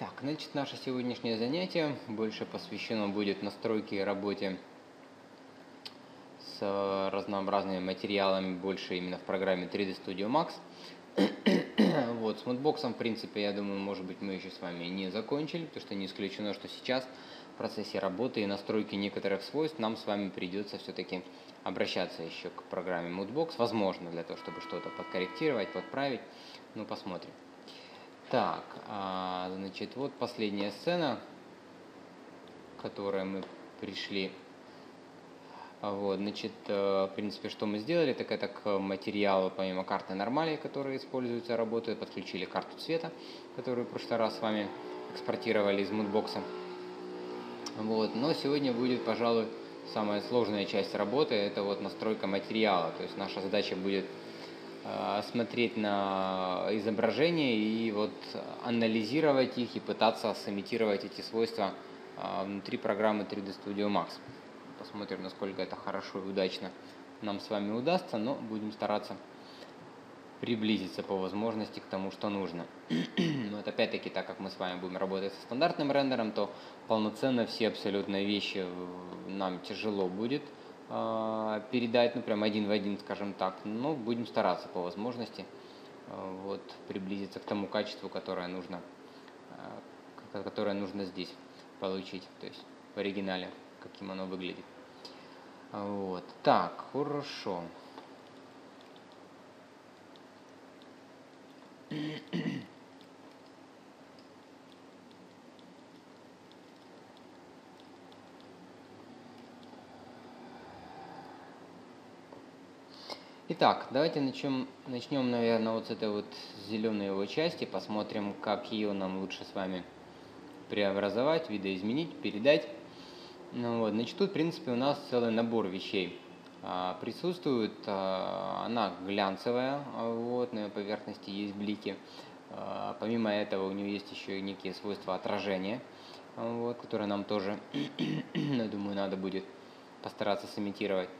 Так, значит, наше сегодняшнее занятие больше посвящено будет настройке и работе с разнообразными материалами, больше именно в программе 3D Studio Max. вот, с модбоксом, в принципе, я думаю, может быть, мы еще с вами не закончили, потому что не исключено, что сейчас в процессе работы и настройки некоторых свойств нам с вами придется все-таки обращаться еще к программе Moodbox, возможно, для того, чтобы что-то подкорректировать, подправить, ну, посмотрим. Так, а, значит, вот последняя сцена, к которой мы пришли. Вот, значит, э, в принципе, что мы сделали, так это к материалу, помимо карты нормали, которые используются, работают, подключили карту цвета, которую в прошлый раз с вами экспортировали из мудбокса. Вот, но сегодня будет, пожалуй, самая сложная часть работы, это вот настройка материала. То есть наша задача будет смотреть на изображения и вот анализировать их и пытаться сымитировать эти свойства э, внутри программы 3D Studio Max. Посмотрим, насколько это хорошо и удачно нам с вами удастся, но будем стараться приблизиться по возможности к тому, что нужно. вот опять-таки, так как мы с вами будем работать со стандартным рендером, то полноценно все абсолютно вещи нам тяжело будет – передать, ну прям один в один, скажем так, но будем стараться по возможности а, вот, приблизиться к тому качеству, которое нужно, а, которое нужно здесь получить, то есть в оригинале, каким оно выглядит. Вот. Так, хорошо. Итак, давайте начнем, начнем, наверное, вот с этой вот зеленой его части, посмотрим, как ее нам лучше с вами преобразовать, видоизменить, передать. Ну, вот, значит, тут, в принципе, у нас целый набор вещей а, присутствует. А, она глянцевая, а, вот, на ее поверхности есть блики. А, помимо этого, у нее есть еще и некие свойства отражения, вот, которые нам тоже, я думаю, надо будет постараться сымитировать.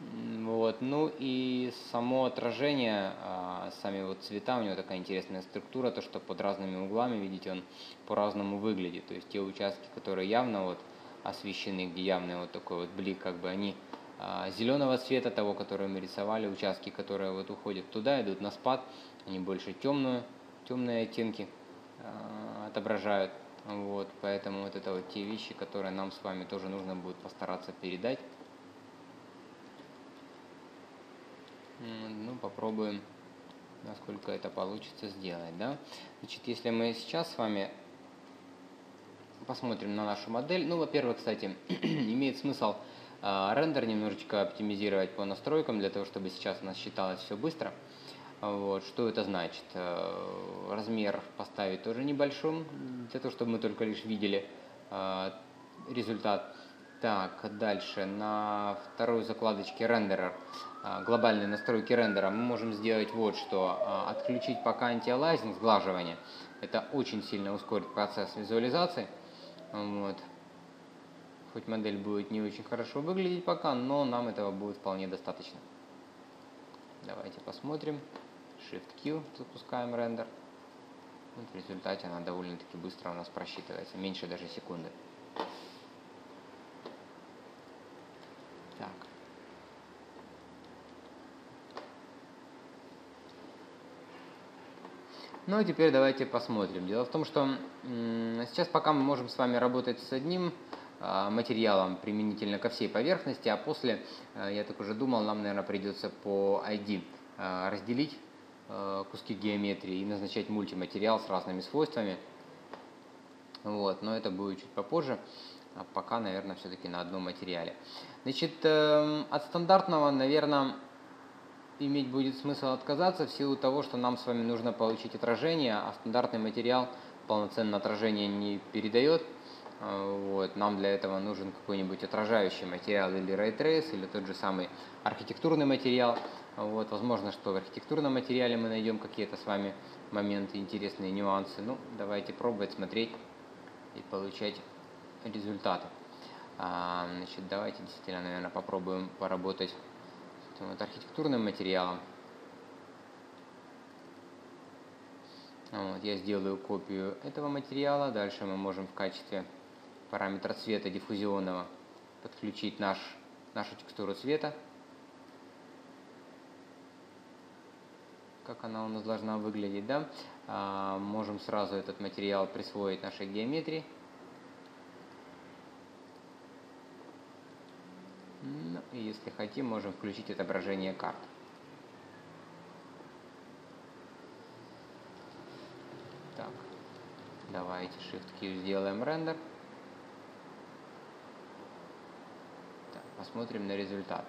Вот. Ну и само отражение, а, сами вот цвета, у него такая интересная структура, то что под разными углами, видите, он по-разному выглядит. То есть те участки, которые явно вот освещены, где явный вот такой вот блик, как бы они а, зеленого цвета, того, который мы рисовали, участки, которые вот уходят туда, идут на спад, они больше темную, темные оттенки а, отображают. Вот, поэтому вот это вот те вещи, которые нам с вами тоже нужно будет постараться передать. Ну, попробуем, насколько это получится сделать, да. Значит, если мы сейчас с вами посмотрим на нашу модель, ну, во-первых, кстати, имеет смысл э, рендер немножечко оптимизировать по настройкам, для того, чтобы сейчас у нас считалось все быстро. Вот, что это значит? Э, размер поставить тоже небольшим, для того, чтобы мы только лишь видели э, результат. Так, дальше на второй закладочке рендерер, а, глобальные настройки рендера, мы можем сделать вот что. А, отключить пока антиалайзинг, сглаживание. Это очень сильно ускорит процесс визуализации. Вот. Хоть модель будет не очень хорошо выглядеть пока, но нам этого будет вполне достаточно. Давайте посмотрим. Shift-Q, запускаем рендер. Вот в результате она довольно-таки быстро у нас просчитывается, меньше даже секунды. Ну а теперь давайте посмотрим. Дело в том, что сейчас пока мы можем с вами работать с одним а, материалом применительно ко всей поверхности, а после, а, я так уже думал, нам, наверное, придется по ID а, разделить куски геометрии и назначать мультиматериал с разными свойствами. Вот, но это будет чуть попозже. А пока, наверное, все-таки на одном материале. Значит, эм, от стандартного, наверное, иметь будет смысл отказаться в силу того, что нам с вами нужно получить отражение, а стандартный материал полноценное отражение не передает. А, вот, нам для этого нужен какой-нибудь отражающий материал или Ray Trace, или тот же самый архитектурный материал. Вот, возможно, что в архитектурном материале мы найдем какие-то с вами моменты, интересные нюансы. Ну, давайте пробовать, смотреть и получать результаты. А, значит, давайте действительно, наверное, попробуем поработать вот, архитектурным материалом. Вот, я сделаю копию этого материала. Дальше мы можем в качестве параметра цвета диффузионного подключить наш, нашу текстуру цвета. Как она у нас должна выглядеть, да? А, можем сразу этот материал присвоить нашей геометрии. Ну, если хотим, можем включить отображение карт. Так, давайте Shift-Q сделаем рендер. Так, посмотрим на результат.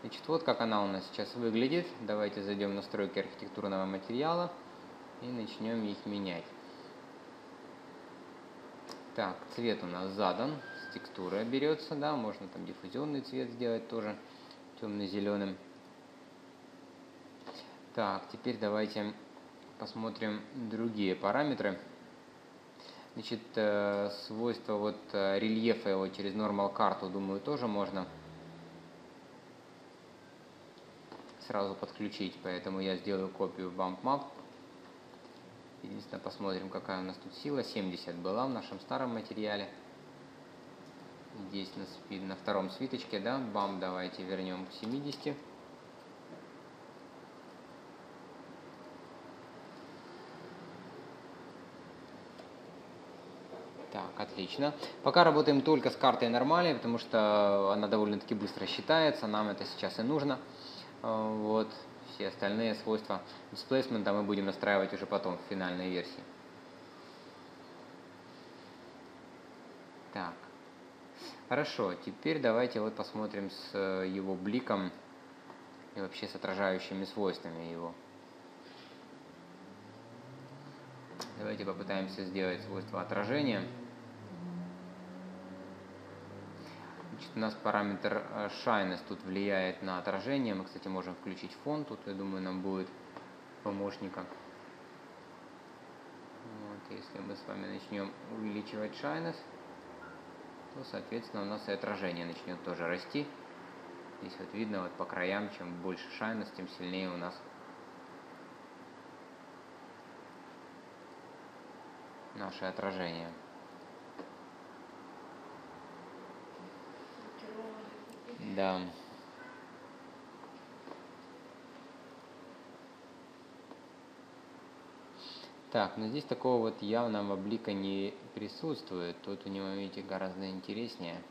Значит, вот как она у нас сейчас выглядит. Давайте зайдем в настройки архитектурного материала и начнем их менять. Так, цвет у нас задан, с текстурой берется, да, можно там диффузионный цвет сделать тоже темно-зеленым. Так, теперь давайте посмотрим другие параметры. Значит, э, свойства вот э, рельефа его через нормал карту, думаю, тоже можно сразу подключить, поэтому я сделаю копию bump map. Единственное, посмотрим, какая у нас тут сила. 70 была в нашем старом материале. Здесь на, на втором свиточке, да, бам, давайте вернем к 70. Так, отлично. Пока работаем только с картой нормали, потому что она довольно-таки быстро считается, нам это сейчас и нужно. А, вот, все остальные свойства дисплейсмента мы будем настраивать уже потом в финальной версии. Так, хорошо, теперь давайте вот посмотрим с его бликом и вообще с отражающими свойствами его. Давайте попытаемся сделать свойство отражения. Значит, у нас параметр э, shyness тут влияет на отражение. Мы, кстати, можем включить фон. Тут, я думаю, нам будет помощника. Вот, если мы с вами начнем увеличивать shyness, то, соответственно, у нас и отражение начнет тоже расти. Здесь вот видно вот по краям, чем больше shyness, тем сильнее у нас наше отражение. Да. Так, но здесь такого вот явного блика не присутствует. Тут у него, видите, гораздо интереснее.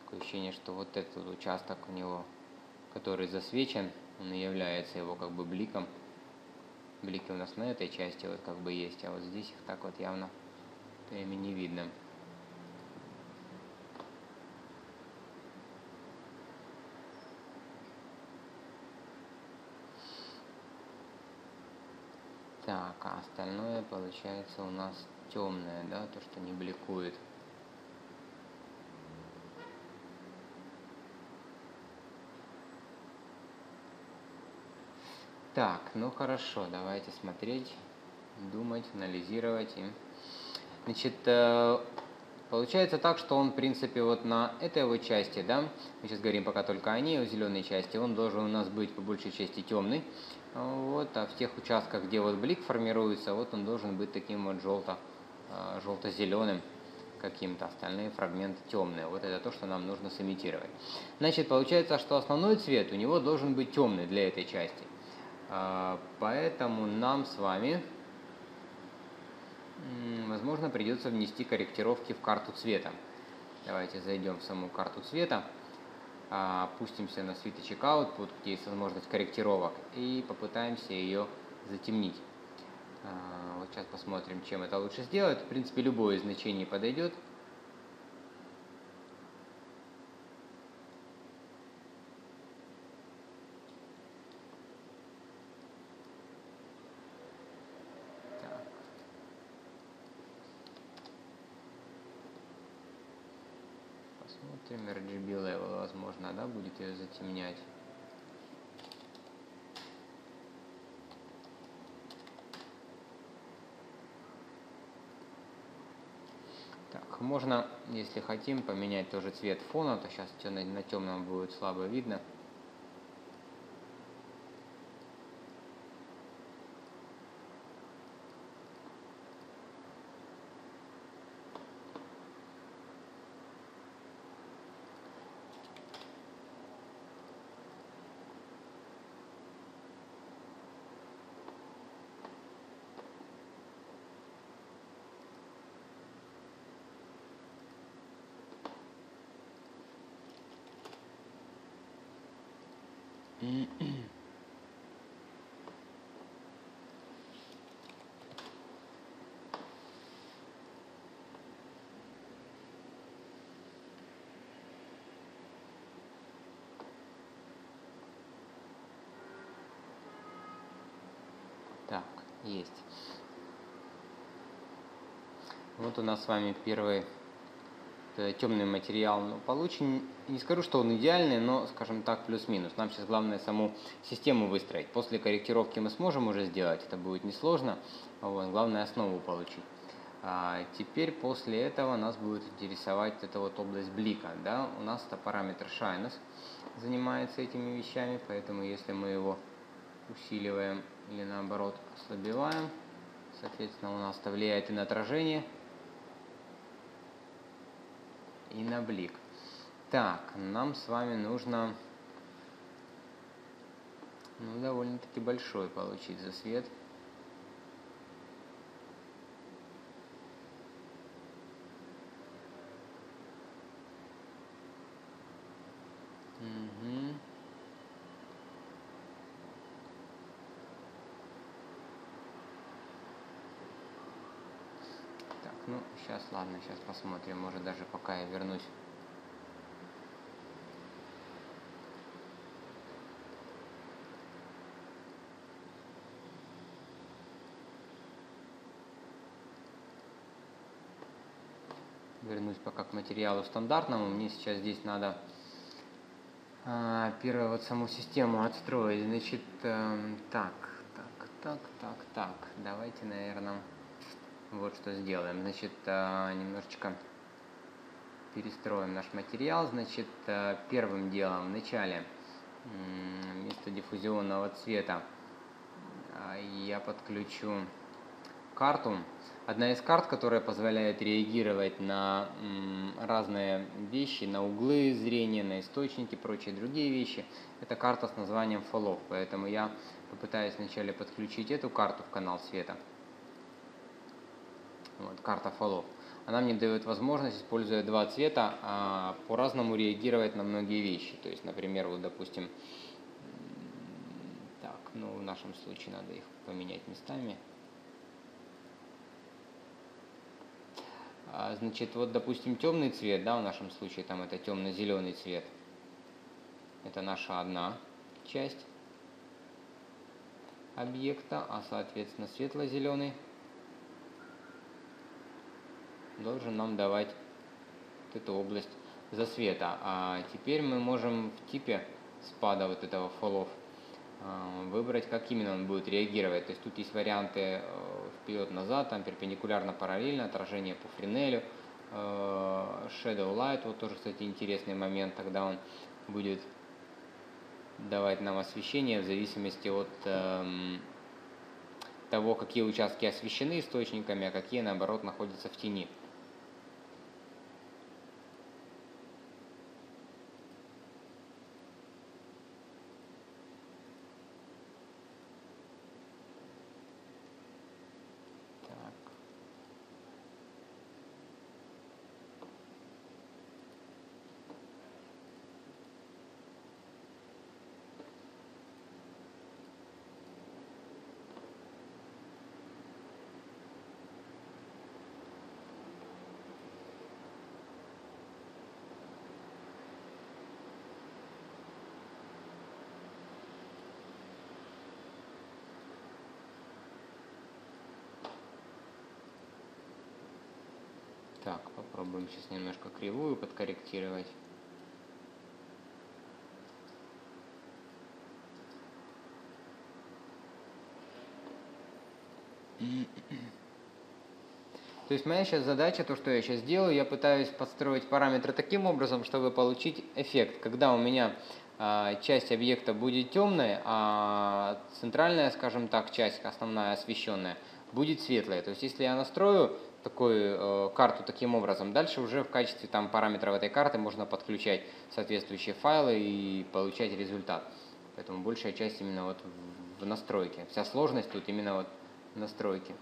Такое ощущение, что вот этот участок у него, который засвечен, он и является его как бы бликом блики у нас на этой части вот как бы есть, а вот здесь их так вот явно ими не видно. Так, а остальное получается у нас темное, да, то, что не бликует. Так, ну хорошо, давайте смотреть, думать, анализировать. Значит, э, получается так, что он, в принципе, вот на этой его части, да, мы сейчас говорим пока только о ней, о зеленой части, он должен у нас быть по большей части темный. Вот, а в тех участках, где вот блик формируется, вот он должен быть таким вот желто, э, желто-зеленым каким-то, остальные фрагменты темные. Вот это то, что нам нужно сымитировать. Значит, получается, что основной цвет у него должен быть темный для этой части. А, поэтому нам с вами, возможно, придется внести корректировки в карту цвета. Давайте зайдем в саму карту цвета, а, опустимся на свиточек Output, где есть возможность корректировок, и попытаемся ее затемнить. А, вот сейчас посмотрим, чем это лучше сделать. В принципе, любое значение подойдет. Смотрим RGB level, возможно, да, будет ее затемнять. Так, можно, если хотим, поменять тоже цвет фона, то сейчас на, темном будет слабо видно. Так, есть. Вот у нас с вами первый темный материал ну, получен. Не скажу, что он идеальный, но, скажем так, плюс-минус. Нам сейчас главное саму систему выстроить. После корректировки мы сможем уже сделать, это будет несложно. Вот, главное основу получить. А теперь после этого нас будет интересовать эта вот область блика. Да? У нас это параметр shyness занимается этими вещами, поэтому если мы его усиливаем или наоборот ослабеваем, соответственно у нас это влияет и на отражение, и на блик. Так, нам с вами нужно ну, довольно-таки большой получить засвет. Угу. Так, ну, сейчас, ладно, сейчас посмотрим. Может, даже пока я вернусь. Вернусь пока к материалу стандартному. Мне сейчас здесь надо а, первую вот саму систему отстроить. Значит, э, так, так, так, так, так. Давайте, наверное, вот что сделаем. Значит, э, немножечко перестроим наш материал. Значит, э, первым делом в начале вместо диффузионного цвета я подключу карту Одна из карт, которая позволяет реагировать на разные вещи, на углы зрения, на источники, прочие другие вещи, это карта с названием Follow. Поэтому я попытаюсь вначале подключить эту карту в канал света. Вот, карта Follow. Она мне дает возможность, используя два цвета, а, по-разному реагировать на многие вещи. То есть, например, вот, допустим, так, ну, в нашем случае надо их поменять местами. А, значит, вот, допустим, темный цвет, да, в нашем случае там это темно-зеленый цвет. Это наша одна часть объекта, а, соответственно, светло-зеленый должен нам давать вот эту область засвета. А теперь мы можем в типе спада вот этого фолов а, выбрать, как именно он будет реагировать. То есть тут есть варианты э, вперед-назад, там перпендикулярно параллельно, отражение по Френелю, э, Shadow Light, вот тоже, кстати, интересный момент, тогда он будет давать нам освещение в зависимости от эм, того, какие участки освещены источниками, а какие, наоборот, находятся в тени. Так, попробуем сейчас немножко кривую подкорректировать. То есть моя сейчас задача, то, что я сейчас делаю, я пытаюсь подстроить параметры таким образом, чтобы получить эффект. Когда у меня э, часть объекта будет темная, а центральная, скажем так, часть, основная освещенная, будет светлая. То есть если я настрою такую э, карту таким образом. Дальше уже в качестве там, параметров этой карты можно подключать соответствующие файлы и получать результат. Поэтому большая часть именно вот в, настройке. Вся сложность тут именно вот в настройке.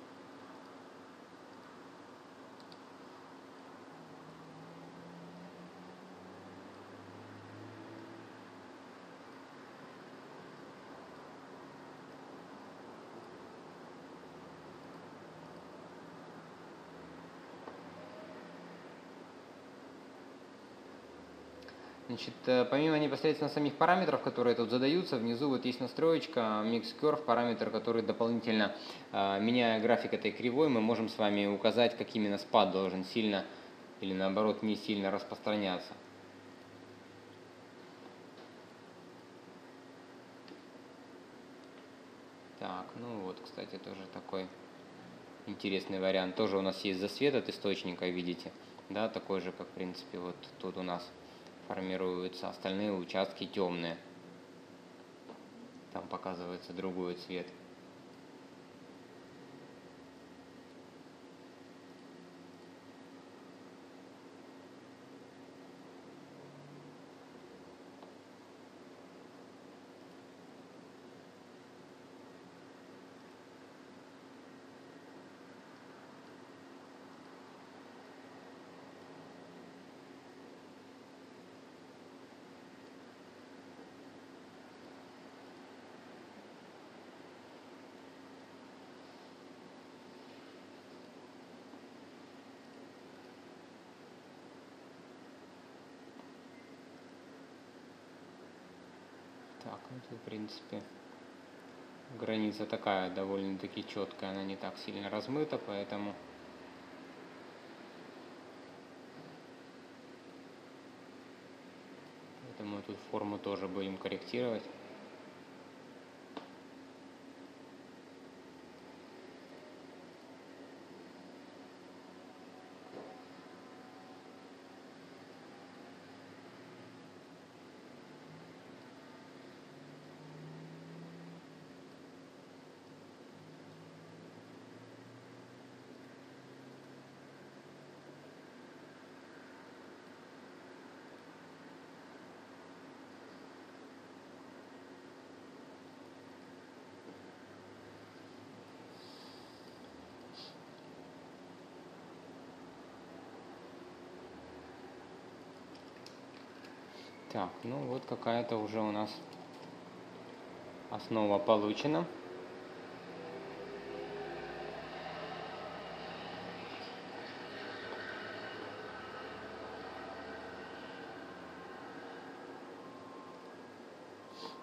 Значит, э, помимо непосредственно самих параметров, которые тут задаются, внизу вот есть настроечка Mix Curve, параметр, который дополнительно, э, меняя график этой кривой, мы можем с вами указать, как именно спад должен сильно или наоборот не сильно распространяться. Так, ну вот, кстати, тоже такой интересный вариант. Тоже у нас есть засвет от источника, видите, да, такой же, как в принципе вот тут у нас формируются, остальные участки темные. Там показывается другой цвет. Так, ну тут, в принципе, граница такая довольно-таки четкая, она не так сильно размыта, поэтому... Поэтому тут форму тоже будем корректировать. Так, ну вот какая-то уже у нас основа получена.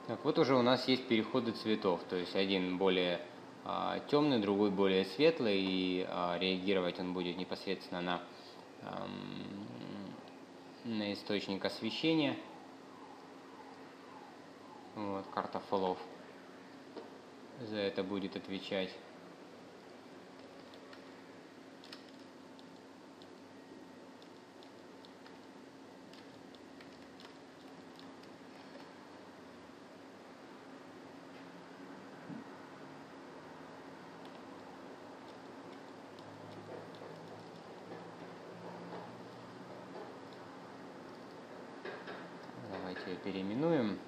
Так, вот уже у нас есть переходы цветов, то есть один более а, темный, другой более светлый, и а, реагировать он будет непосредственно на, а, на источник освещения. Вот, карта фолов за это будет отвечать. Давайте переименуем.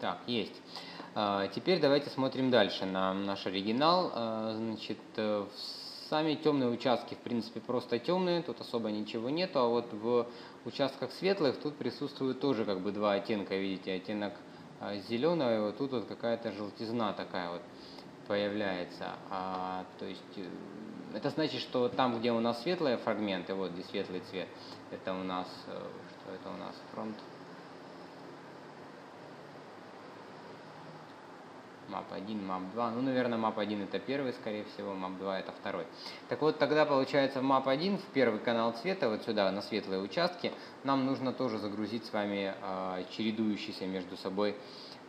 Так, есть. А, теперь давайте смотрим дальше на наш оригинал. А, значит, э, сами темные участки, в принципе, просто темные, тут особо ничего нету, а вот в участках светлых тут присутствует тоже как бы два оттенка, видите, оттенок а, зеленого, и вот тут вот какая-то желтизна такая вот появляется. А, то есть э, это значит, что там, где у нас светлые фрагменты, вот здесь светлый цвет, это у нас, э, что это у нас, фронт map 1, map 2. Ну, наверное, map 1 это первый, скорее всего, map 2 это второй. Так вот, тогда получается в map 1, в первый канал цвета, вот сюда, на светлые участки, нам нужно тоже загрузить с вами э, чередующиеся между собой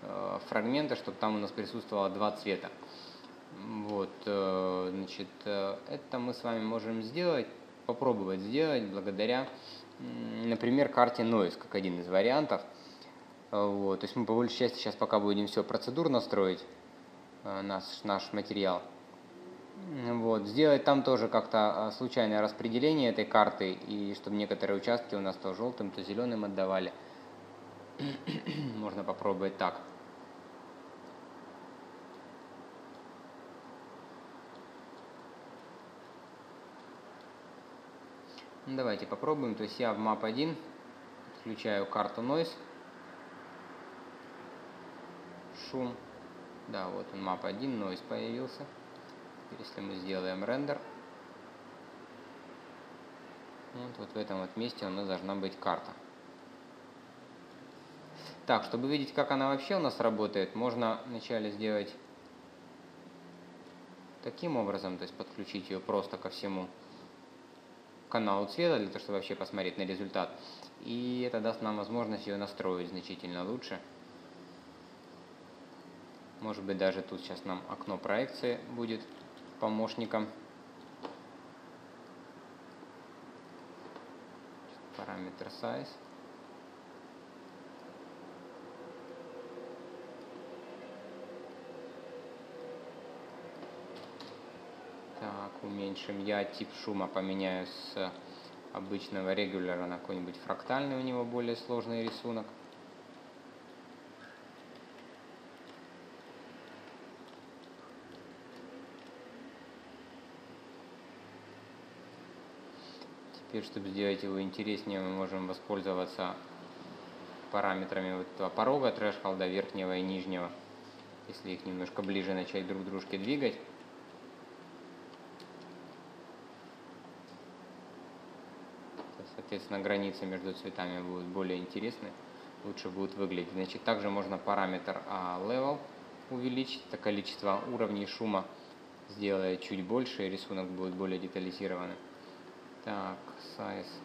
э, фрагменты, чтобы там у нас присутствовало два цвета. Вот, э, значит, э, это мы с вами можем сделать, попробовать сделать благодаря, например, карте Noise, как один из вариантов. Вот, то есть мы по большей части сейчас пока будем все процедурно настроить, э, наш, наш материал. Вот, сделать там тоже как-то а, случайное распределение этой карты, и чтобы некоторые участки у нас то желтым, то зеленым отдавали. Можно попробовать так. Ну, давайте попробуем. То есть я в map 1 включаю карту noise. Шум. Да, вот он map 1, noise появился. Если мы сделаем рендер, вот, вот в этом вот месте у нас должна быть карта. Так, чтобы видеть, как она вообще у нас работает, можно вначале сделать таким образом, то есть подключить ее просто ко всему каналу цвета, для того, чтобы вообще посмотреть на результат. И это даст нам возможность ее настроить значительно лучше. Может быть, даже тут сейчас нам окно проекции будет помощником. Параметр size. Так, уменьшим. Я тип шума поменяю с обычного регулера на какой-нибудь фрактальный, у него более сложный рисунок. Теперь, чтобы сделать его интереснее, мы можем воспользоваться параметрами вот этого порога трэшхолда верхнего и нижнего. Если их немножко ближе начать друг к дружке двигать. Соответственно, границы между цветами будут более интересны, лучше будут выглядеть. Значит, также можно параметр а, level увеличить, это количество уровней шума сделает чуть больше, и рисунок будет более детализированный. Так, size.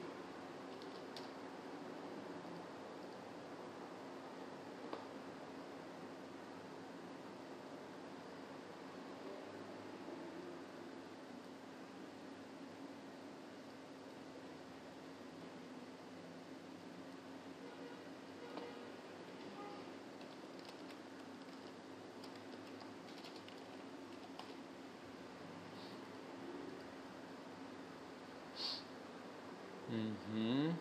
Угу.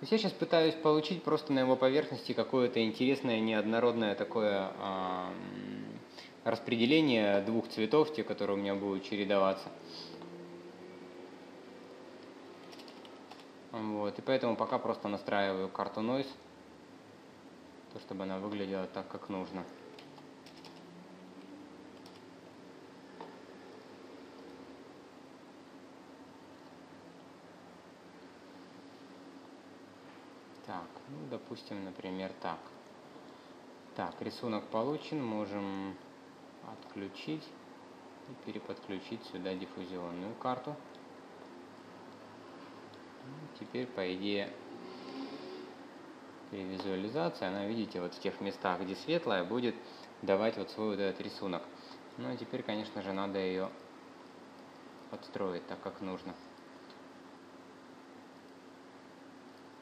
То есть я сейчас пытаюсь получить просто на его поверхности какое-то интересное, неоднородное такое распределение двух цветов, те, которые у меня будут чередоваться. Вот, и поэтому пока просто настраиваю карту Noise, то, чтобы она выглядела так, как нужно. Так, ну, допустим, например, так. Так, рисунок получен, можем отключить и переподключить сюда диффузионную карту. Ну, теперь, по идее, при визуализации она, видите, вот в тех местах, где светлая, будет давать вот свой вот этот рисунок. Ну, а теперь, конечно же, надо ее подстроить так, как нужно.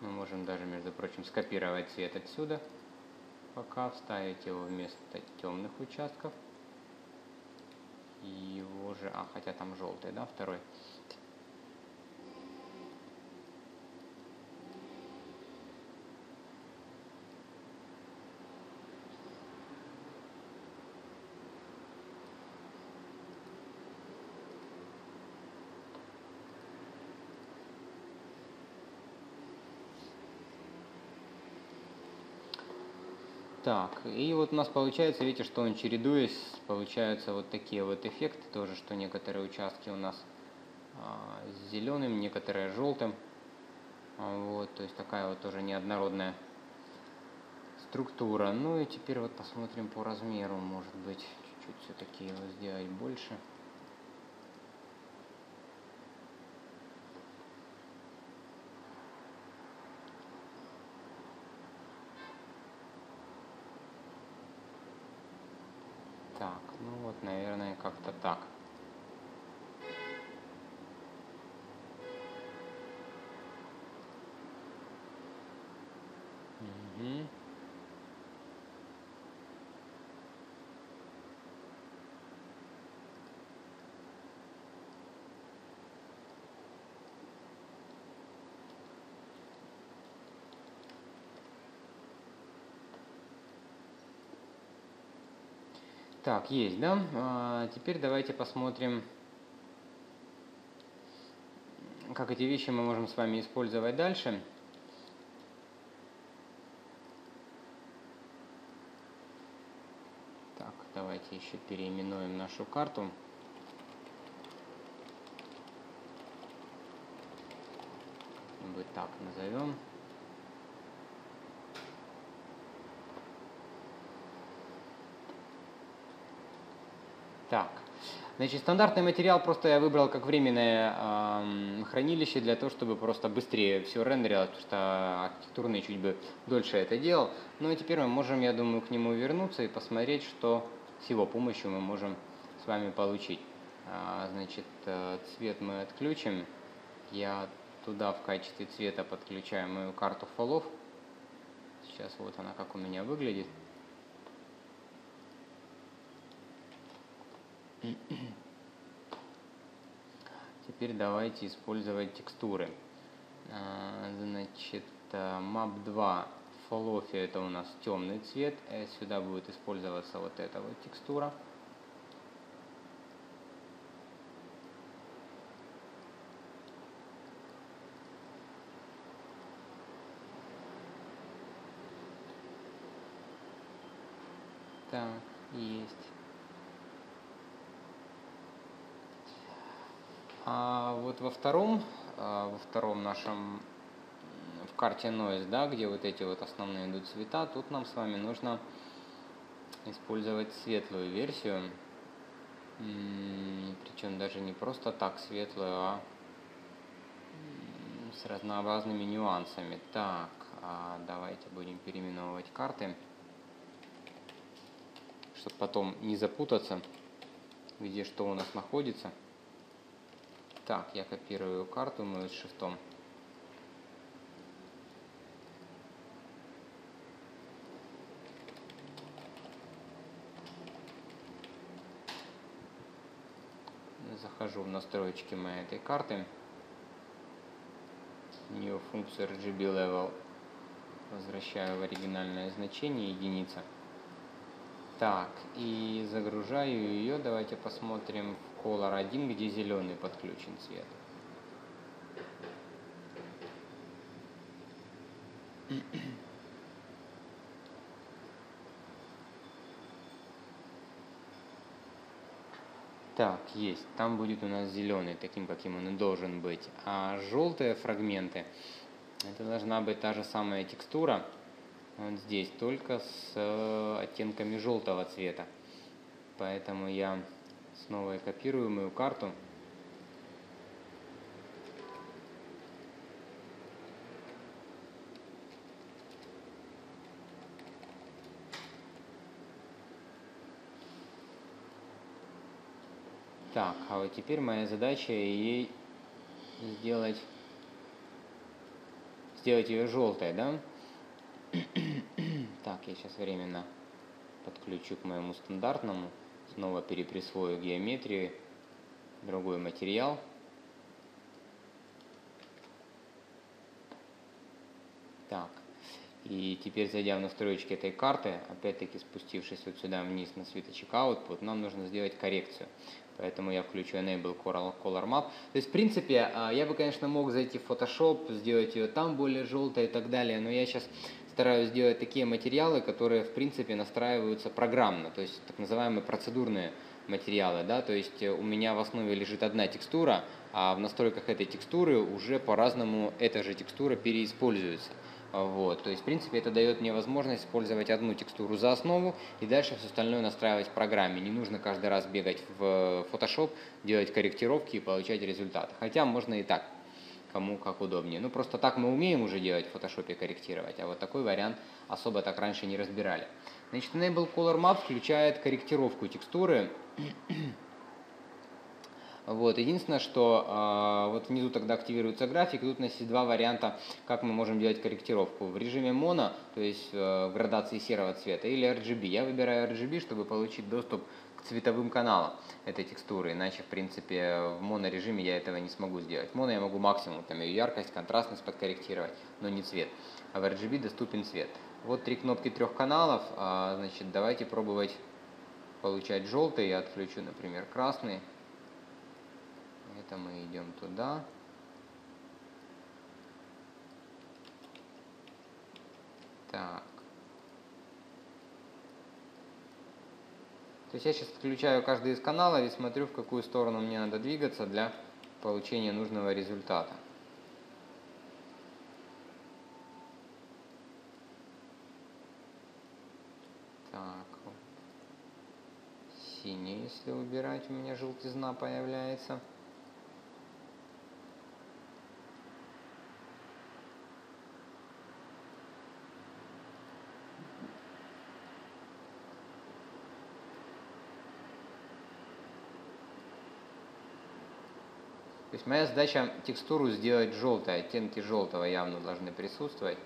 Мы можем даже, между прочим, скопировать цвет отсюда, пока вставить его вместо темных участков. Его же, а, хотя там желтый, да, второй. Так, и вот у нас получается, видите, что он чередуясь, получаются вот такие вот эффекты тоже, что некоторые участки у нас а, зеленым, некоторые желтым. А, вот, то есть такая вот тоже неоднородная структура. Ну и теперь вот посмотрим по размеру, может быть, чуть-чуть все-таки его сделать больше. Так, ну вот, наверное, как-то так. Мгм. Так, есть, да? А, теперь давайте посмотрим, как эти вещи мы можем с вами использовать дальше. Так, давайте еще переименуем нашу карту. Как-нибудь так назовем. Так, значит, стандартный материал просто я выбрал как временное эм, хранилище для того, чтобы просто быстрее все рендерилось, потому что архитектурный чуть бы дольше это делал. Ну и теперь мы можем, я думаю, к нему вернуться и посмотреть, что с его помощью мы можем с вами получить. А, значит, э, цвет мы отключим. Я туда в качестве цвета подключаю мою карту фолов. Сейчас вот она как у меня выглядит. Теперь давайте использовать текстуры. А, значит, э, map 2 Фолофи это у нас темный цвет. Э, сюда будет использоваться вот эта вот текстура. Так, есть. А вот во втором, а, во втором нашем, в карте Noise, да, где вот эти вот основные идут цвета, тут нам с вами нужно использовать светлую версию. Причем даже не просто так светлую, а с разнообразными нюансами. Так, а давайте будем переименовывать карты, чтобы потом не запутаться, где что у нас находится. Так, я копирую карту мою с шифтом. Захожу в настройки моей этой карты. New функцию RGB Level возвращаю в оригинальное значение единица. Так, и загружаю ее. Давайте посмотрим Color 1, где зеленый подключен цвет. Так, есть. Там будет у нас зеленый, таким, каким он и должен быть. А желтые фрагменты, это должна быть та же самая текстура, вот здесь, только с оттенками желтого цвета. Поэтому я Снова я копирую мою карту. Так, а вот теперь моя задача ей сделать, сделать ее желтой, да? так, я сейчас временно подключу к моему стандартному. Снова переприсвою геометрии, другой материал. Так, и теперь зайдя в настройки этой карты, опять-таки спустившись вот сюда вниз на светочек Output, нам нужно сделать коррекцию. Поэтому я включу Enable Color Map. То есть, в принципе, а, я бы, конечно, мог зайти в Photoshop, сделать ее там более желтой и так далее, но я сейчас стараюсь делать такие материалы, которые, в принципе, настраиваются программно, то есть так называемые процедурные материалы, да, то есть у меня в основе лежит одна текстура, а в настройках этой текстуры уже по-разному эта же текстура переиспользуется. Вот, то есть, в принципе, это дает мне возможность использовать одну текстуру за основу и дальше все остальное настраивать в программе. Не нужно каждый раз бегать в Photoshop, делать корректировки и получать результат. Хотя можно и так кому как удобнее. Ну, просто так мы умеем уже делать в фотошопе, корректировать, а вот такой вариант особо так раньше не разбирали. Значит, Enable Color Map включает корректировку текстуры. Вот. Единственное, что э, вот внизу тогда активируется график, и тут у нас есть два варианта, как мы можем делать корректировку. В режиме моно, то есть э, в градации серого цвета, или RGB. Я выбираю RGB, чтобы получить доступ к цветовым каналам этой текстуры, иначе, в принципе, в монорежиме я этого не смогу сделать. Моно я могу максимум там, ее яркость, контрастность подкорректировать, но не цвет. А в RGB доступен цвет. Вот три кнопки трех каналов. А, значит, давайте пробовать получать желтый. Я отключу, например, красный. Это мы идем туда. Так. То есть я сейчас отключаю каждый из каналов и смотрю, в какую сторону мне надо двигаться для получения нужного результата. Так, синий, если убирать, у меня желтизна появляется. Моя задача текстуру сделать желтой, оттенки желтого явно должны присутствовать.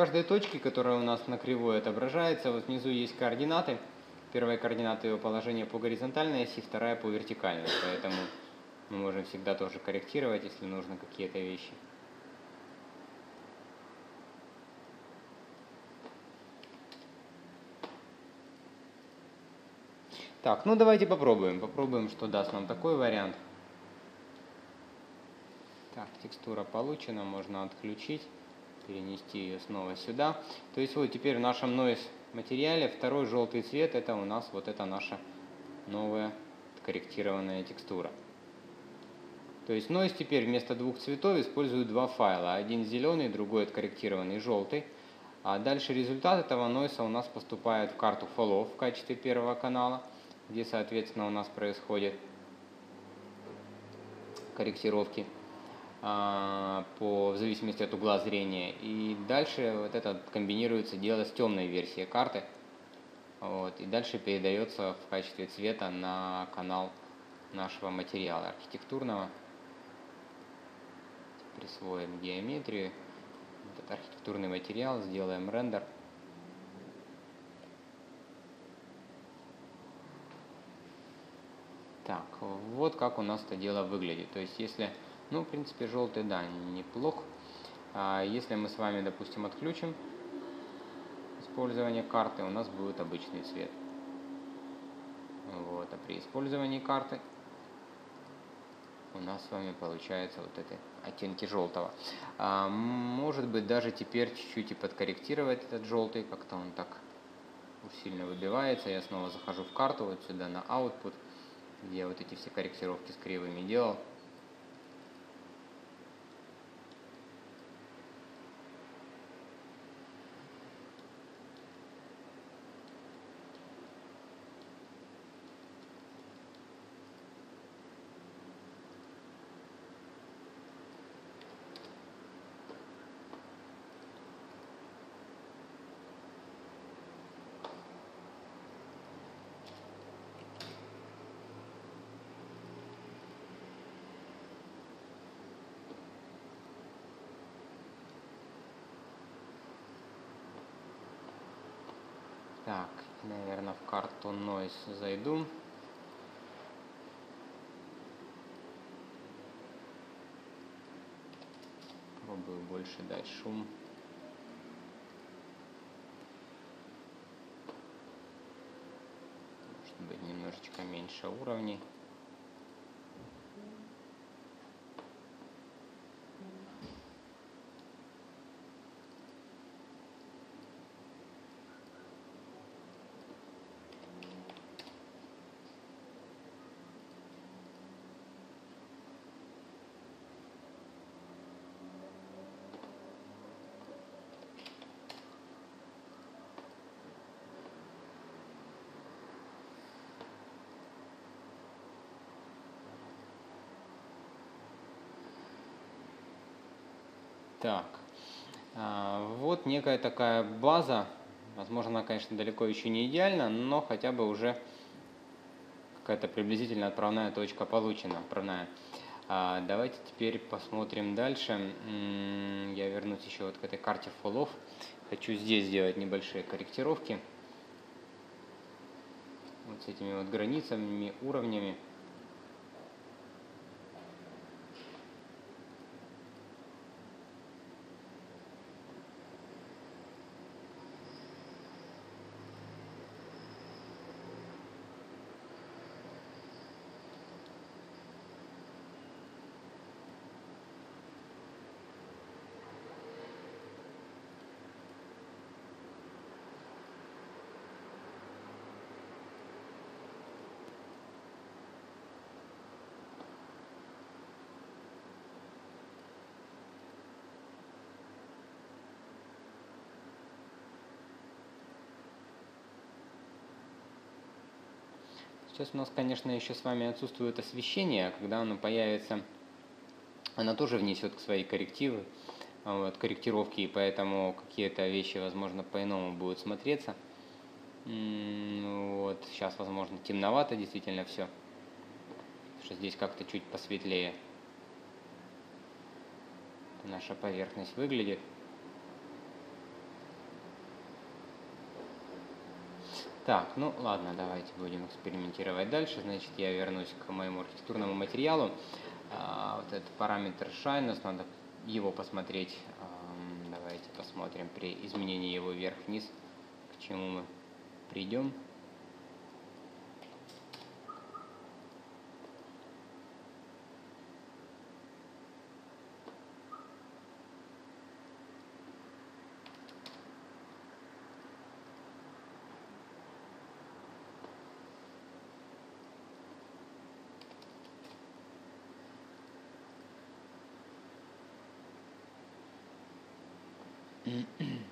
Каждой точки, которая у нас на кривой отображается, вот внизу есть координаты. Первая координата его положения по горизонтальной оси, вторая по вертикальной. Поэтому мы можем всегда тоже корректировать, если нужно какие-то вещи. Так, ну давайте попробуем. Попробуем, что даст нам такой вариант. Так, текстура получена, можно отключить перенести ее снова сюда. То есть вот теперь в нашем noise материале второй желтый цвет, это у нас вот эта наша новая корректированная текстура. То есть noise теперь вместо двух цветов использует два файла. Один зеленый, другой откорректированный желтый. А дальше результат этого нойса у нас поступает в карту фолов в качестве первого канала, где, соответственно, у нас происходит корректировки. А, по, в зависимости от угла зрения. И дальше вот это комбинируется дело с темной версией карты. Вот, и дальше передается в качестве цвета на канал нашего материала архитектурного. Присвоим геометрию. Этот архитектурный материал, сделаем рендер. Так, вот как у нас это дело выглядит. То есть, если ну, в принципе, желтый, да, неплох. А если мы с вами, допустим, отключим, использования карты у нас будет обычный цвет. Вот, а при использовании карты у нас с вами получается вот эти оттенки желтого. А, может быть даже теперь чуть-чуть и подкорректировать этот желтый, как-то он так сильно выбивается. Я снова захожу в карту вот сюда на output, где я вот эти все корректировки с кривыми делал. Так, наверное, в карту Noise зайду. Пробую больше дать шум. Может быть, немножечко меньше уровней. Так, а, вот некая такая база. Возможно, она, конечно, далеко еще не идеальна, но хотя бы уже какая-то приблизительно отправная точка получена, отправная. А, давайте теперь посмотрим дальше. Я вернусь еще вот к этой карте фолов. Хочу здесь сделать небольшие корректировки. Вот с этими вот границами, уровнями. Сейчас у нас, конечно, еще с вами отсутствует освещение, а когда оно появится, она тоже внесет свои коррективы, вот, корректировки, и поэтому какие-то вещи, возможно, по-иному будут смотреться. Вот, сейчас, возможно, темновато действительно все, что здесь как-то чуть посветлее наша поверхность выглядит. Так, ну ладно, давайте будем экспериментировать дальше. Значит, я вернусь к моему архитектурному материалу. А, вот этот параметр shyness, надо его посмотреть. А, давайте посмотрим при изменении его вверх-вниз, к чему мы придем. 嗯。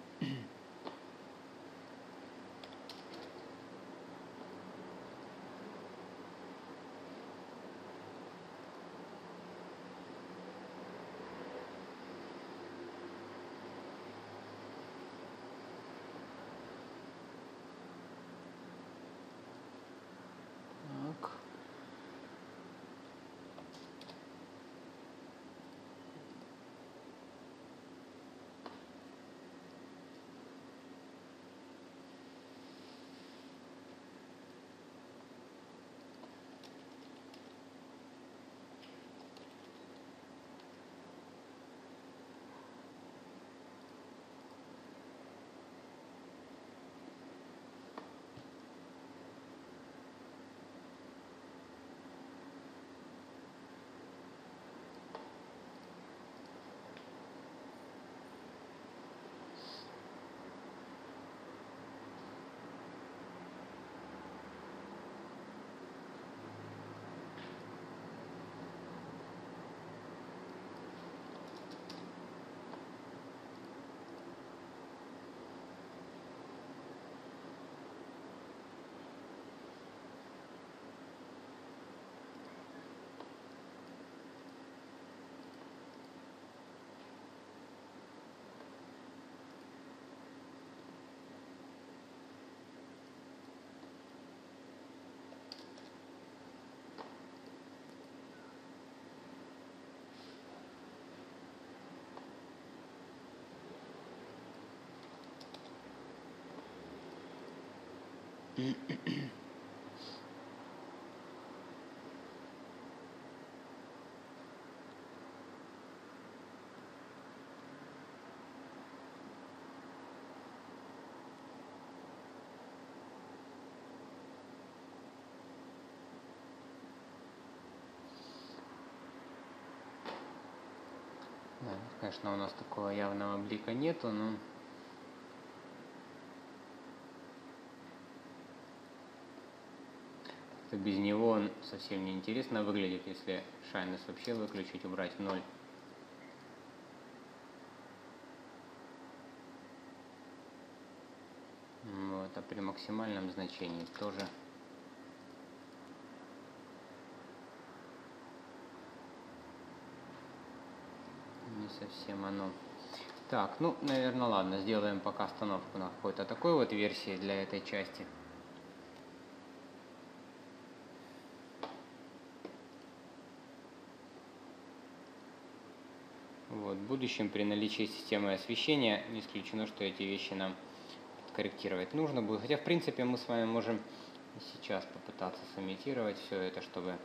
Да, конечно, у нас такого явного блика нету, но без него он совсем не интересно выглядит, если шайнес вообще выключить, убрать ноль. Вот, а при максимальном значении тоже не совсем оно. Так, ну, наверное, ладно, сделаем пока остановку на какой-то такой вот версии для этой части. Вот, в будущем при наличии системы освещения не исключено, что эти вещи нам корректировать нужно будет. Хотя, в принципе, мы с вами можем сейчас попытаться сымитировать все это, чтобы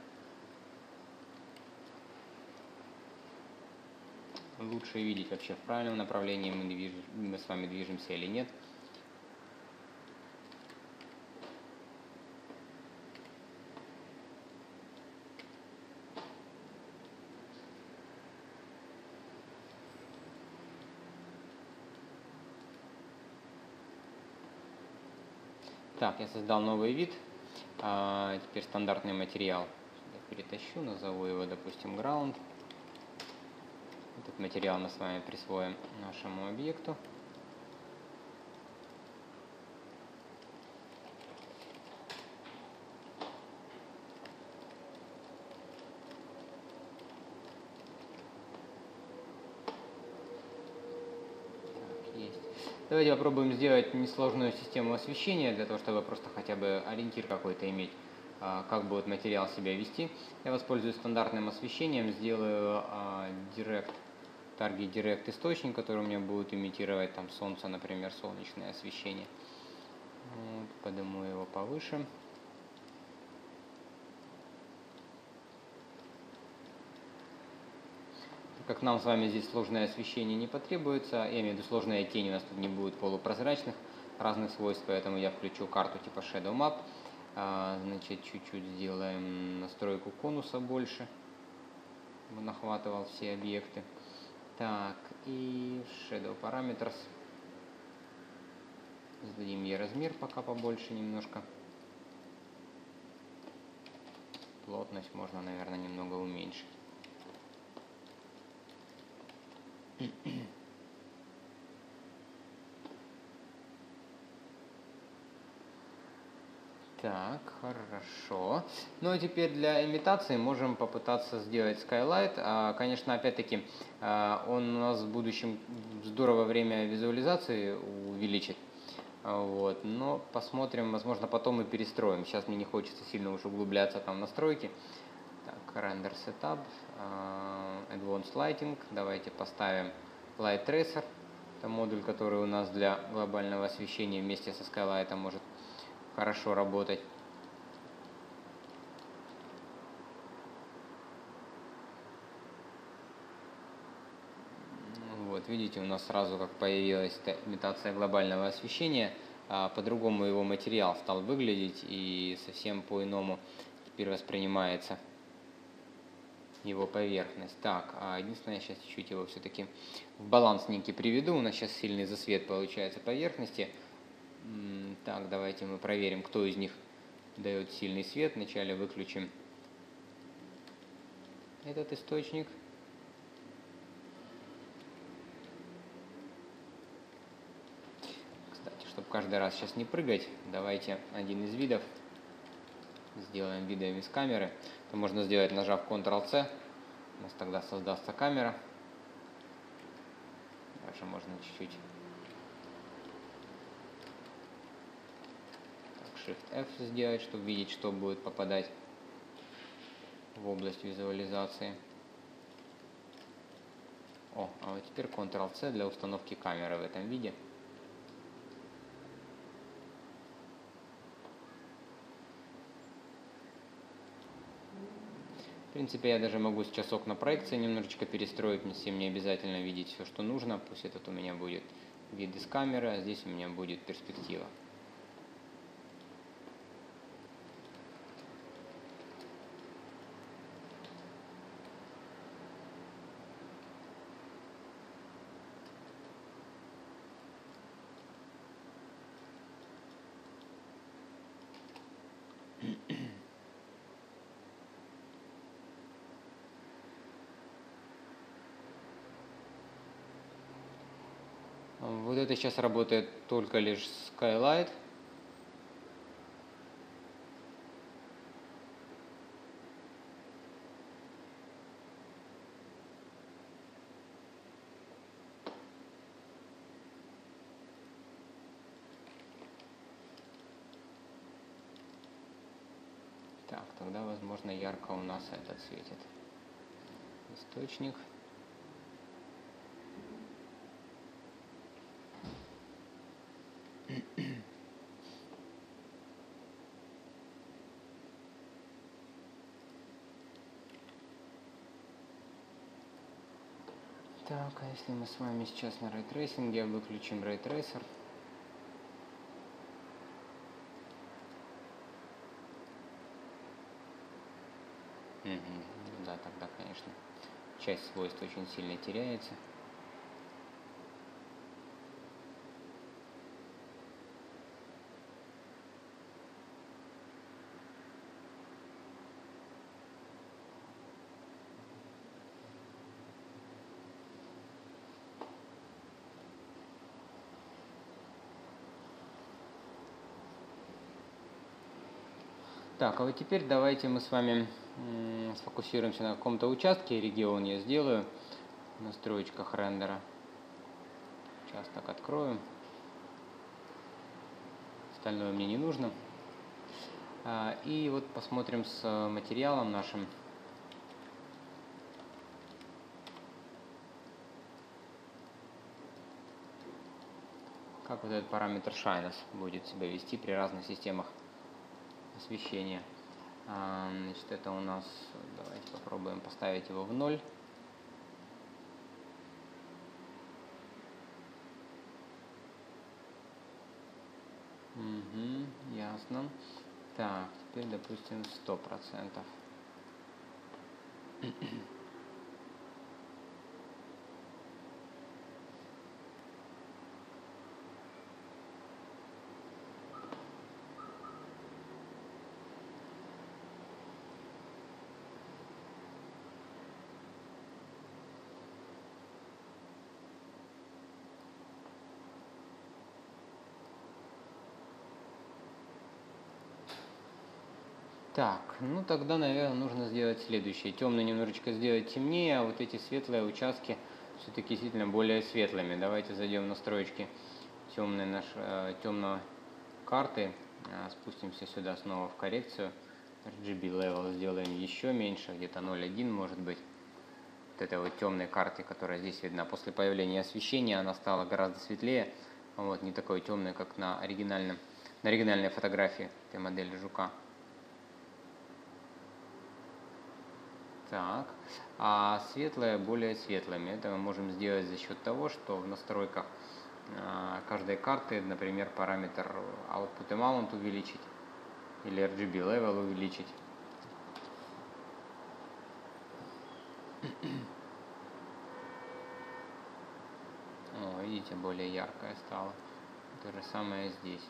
лучше видеть вообще в правильном направлении мы, движ... мы с вами движемся или нет. Так, я создал новый вид. А, теперь стандартный материал. Сюда перетащу, назову его, допустим, ground. Этот материал мы с вами присвоим нашему объекту. Давайте попробуем сделать несложную систему освещения, для того, чтобы просто хотя бы ориентир какой-то иметь, а, как будет материал себя вести. Я воспользуюсь стандартным освещением, сделаю Direct, Target Direct источник, который у меня будет имитировать там солнце, например, солнечное освещение. Подниму его повыше. Как нам с вами здесь сложное освещение не потребуется, я имею в виду сложная тень, у нас тут не будет полупрозрачных разных свойств, поэтому я включу карту типа Shadow Map. А, значит, чуть-чуть сделаем настройку конуса больше, чтобы нахватывал все объекты. Так, и Shadow Parameters. Сдадим ей размер пока побольше немножко. Плотность можно, наверное, немного уменьшить. Так, хорошо. Ну а теперь для имитации можем попытаться сделать Skylight. А, конечно, опять-таки, а, он у нас в будущем здорово время визуализации увеличит. Вот. Но посмотрим, возможно, потом и перестроим. Сейчас мне не хочется сильно уж углубляться там в настройки. Так, Setup, а, Advanced Lighting. Давайте поставим Light Tracer. Это модуль, который у нас для глобального освещения вместе со Skylight может хорошо работать. Вот, видите, у нас сразу как появилась имитация глобального освещения, а по-другому его материал стал выглядеть и совсем по-иному теперь воспринимается его поверхность. Так, а единственное, я сейчас чуть-чуть его все-таки в баланс некий приведу. У нас сейчас сильный засвет получается поверхности. Так, давайте мы проверим, кто из них дает сильный свет. Вначале выключим этот источник. Кстати, чтобы каждый раз сейчас не прыгать, давайте один из видов сделаем видом из камеры. Это можно сделать, нажав Ctrl-C. У нас тогда создастся камера. Даже можно чуть-чуть Shift-F сделать, чтобы видеть, что будет попадать в область визуализации. О, а вот теперь Ctrl-C для установки камеры в этом виде. В принципе, я даже могу сейчас окна проекции немножечко перестроить, мне всем не обязательно видеть все, что нужно. Пусть этот у меня будет вид из камеры, а здесь у меня будет перспектива. Вот это сейчас работает только лишь Skylight. Так, тогда, возможно, ярко у нас этот светит. Источник. Так, а если мы с вами сейчас на рейтрейсинге выключим рейтрейсер. Угу. Да, тогда, конечно, часть свойств очень сильно теряется. Так, а вот теперь давайте мы с вами сфокусируемся на каком-то участке, регион я сделаю, в настройках рендера. Участок открою. Остальное мне не нужно. А, и вот посмотрим с материалом нашим. Как вот этот параметр shyness будет себя вести при разных системах освещение. А, значит, это у нас, давайте попробуем поставить его в ноль. Угу, ясно. Так, теперь, допустим, 100%. Так, ну тогда, наверное, нужно сделать следующее. Темный немножечко сделать темнее, а вот эти светлые участки все-таки действительно более светлыми. Давайте зайдем в настройки темной наш, э, темного карты, э, спустимся сюда снова в коррекцию. RGB level сделаем еще меньше, где-то 0.1 может быть. Вот этой вот темной карты, которая здесь видна. После появления освещения она стала гораздо светлее. Вот, не такой темной, как на, оригинальном, на оригинальной фотографии этой модели жука. Так, а светлое более светлыми. Это мы можем сделать за счет того, что в настройках а, каждой карты, например, параметр output amount увеличить или RGB level увеличить. О, видите, более яркое стало. То же самое здесь.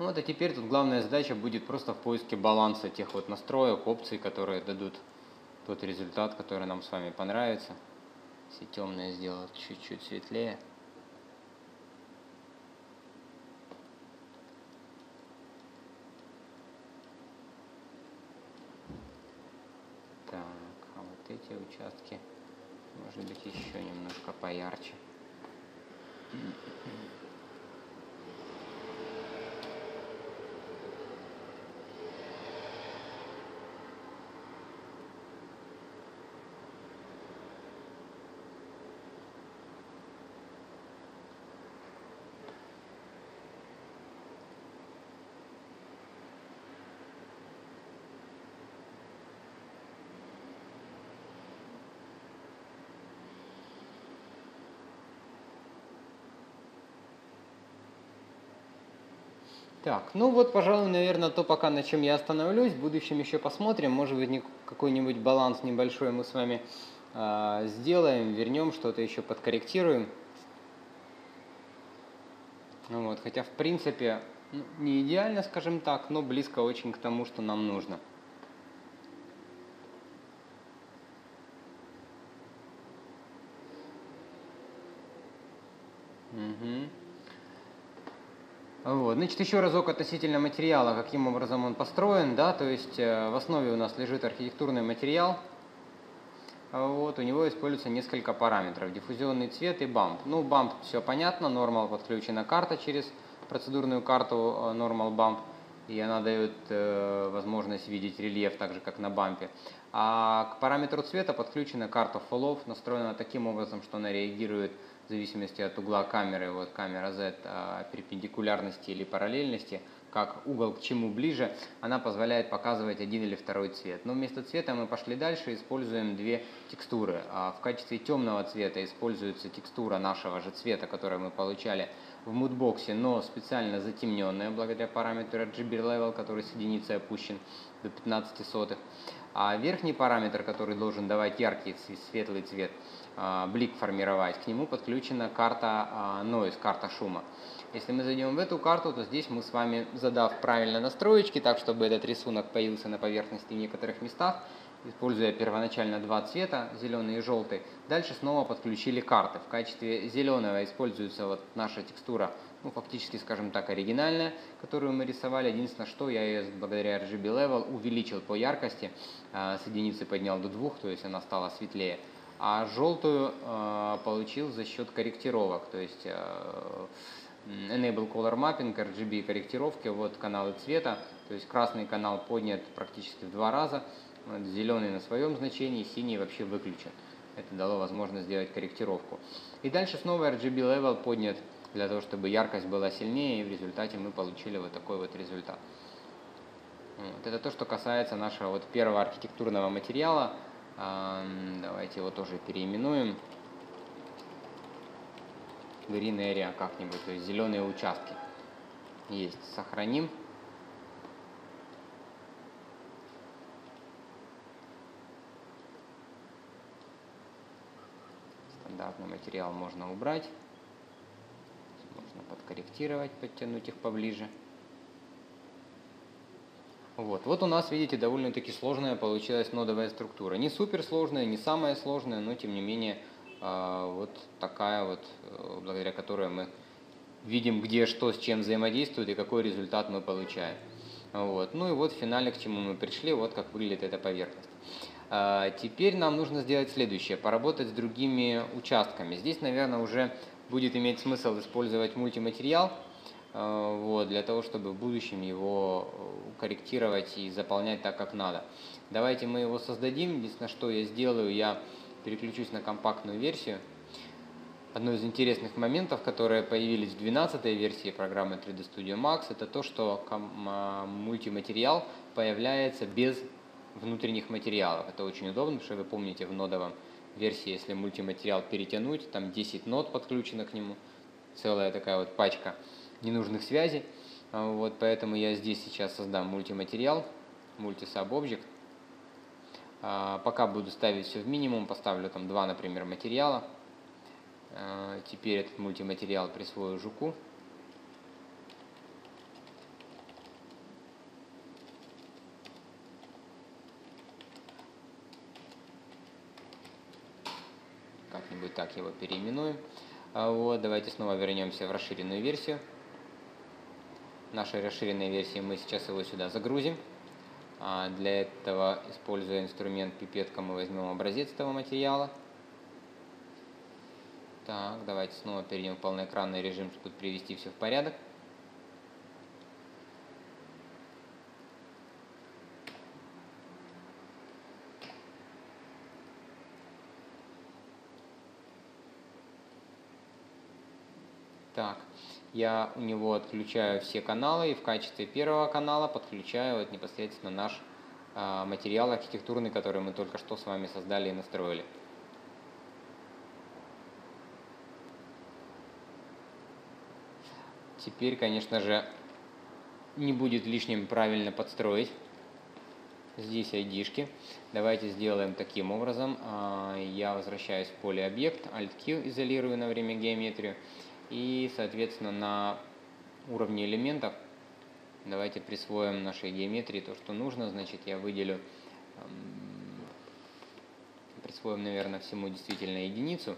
Вот, а теперь тут главная задача будет просто в поиске баланса тех вот настроек, опций, которые дадут тот результат, который нам с вами понравится. Все темные сделать чуть-чуть светлее. Так, а вот эти участки, может быть, еще немножко поярче. Так, ну вот, пожалуй, наверное, то пока на чем я остановлюсь. В будущем еще посмотрим. Может быть, какой-нибудь баланс небольшой мы с вами э, сделаем, вернем, что-то еще подкорректируем. Ну вот, хотя, в принципе, ну, не идеально, скажем так, но близко очень к тому, что нам нужно. Вот. Значит, еще разок относительно материала, каким образом он построен, да, то есть э, в основе у нас лежит архитектурный материал, вот, у него используется несколько параметров, диффузионный цвет и бамп. Ну, бамп все понятно, нормал подключена карта через процедурную карту э, Normal Bump, и она дает э, возможность видеть рельеф так же, как на бампе. А к параметру цвета подключена карта Fall-Off, настроена таким образом, что она реагирует в зависимости от угла камеры, вот камера Z, а, перпендикулярности или параллельности, как угол к чему ближе, она позволяет показывать один или второй цвет. Но вместо цвета мы пошли дальше, используем две текстуры. А в качестве темного цвета используется текстура нашего же цвета, которую мы получали в мудбоксе, но специально затемненная благодаря параметру RGB Level, который с единицы опущен до 15 сотых. А верхний параметр, который должен давать яркий светлый цвет, а, блик формировать, к нему подключена карта а, noise, карта шума. Если мы зайдем в эту карту, то здесь мы с вами, задав правильно настроечки, так чтобы этот рисунок появился на поверхности в некоторых местах, используя первоначально два цвета, зеленый и желтый, дальше снова подключили карты. В качестве зеленого используется вот наша текстура, ну фактически, скажем так, оригинальная, которую мы рисовали. Единственное, что я ее благодаря RGB Level увеличил по яркости, а, с единицы поднял до двух, то есть она стала светлее а желтую э, получил за счет корректировок, то есть э, Enable Color Mapping, RGB корректировки, вот каналы цвета, то есть красный канал поднят практически в два раза, вот, зеленый на своем значении, синий вообще выключен. Это дало возможность сделать корректировку. И дальше снова RGB Level поднят для того, чтобы яркость была сильнее, и в результате мы получили вот такой вот результат. Вот. Это то, что касается нашего вот первого архитектурного материала – Давайте его тоже переименуем. Area как-нибудь, то есть зеленые участки. Есть, сохраним. Стандартный материал можно убрать. Можно подкорректировать, подтянуть их поближе. Вот. вот у нас, видите, довольно-таки сложная получилась нодовая структура. Не супер сложная, не самая сложная, но тем не менее вот такая вот, э, благодаря которой мы видим, где что с чем взаимодействует и какой результат мы получаем. Вот. Ну и вот в финале, к чему мы пришли, вот как выглядит эта поверхность. А, теперь нам нужно сделать следующее, поработать с другими участками. Здесь, наверное, уже будет иметь смысл использовать мультиматериал, Э, вот, для того, чтобы в будущем его э, корректировать и заполнять так, как надо. Давайте мы его создадим. Единственное, что я сделаю, я переключусь на компактную версию. Одно из интересных моментов, которые появились в 12 версии программы 3D Studio Max, это то, что а, мультиматериал появляется без внутренних материалов. Это очень удобно, потому что вы помните в нодовом версии, если мультиматериал перетянуть, там 10 нод подключено к нему, целая такая вот пачка ненужных связей. А, вот, поэтому я здесь сейчас создам мультиматериал, multisub-object. А, пока буду ставить все в минимум, поставлю там два, например, материала. А, теперь этот мультиматериал присвою жуку. Как-нибудь так его переименуем. А вот, давайте снова вернемся в расширенную версию. Нашей расширенной версии мы сейчас его сюда загрузим. А для этого, используя инструмент пипетка, мы возьмем образец этого материала. Так, давайте снова перейдем в полноэкранный режим, чтобы привести все в порядок. Так, я у него отключаю все каналы и в качестве первого канала подключаю вот непосредственно наш э, материал архитектурный, который мы только что с вами создали и настроили. Теперь, конечно же, не будет лишним правильно подстроить здесь ID-шки. Давайте сделаем таким образом. А, я возвращаюсь в поле объект, Alt-Q изолирую на время геометрию. И, соответственно, на уровне элементов давайте присвоим нашей геометрии то, что нужно. Значит, я выделю, присвоим, наверное, всему действительно единицу.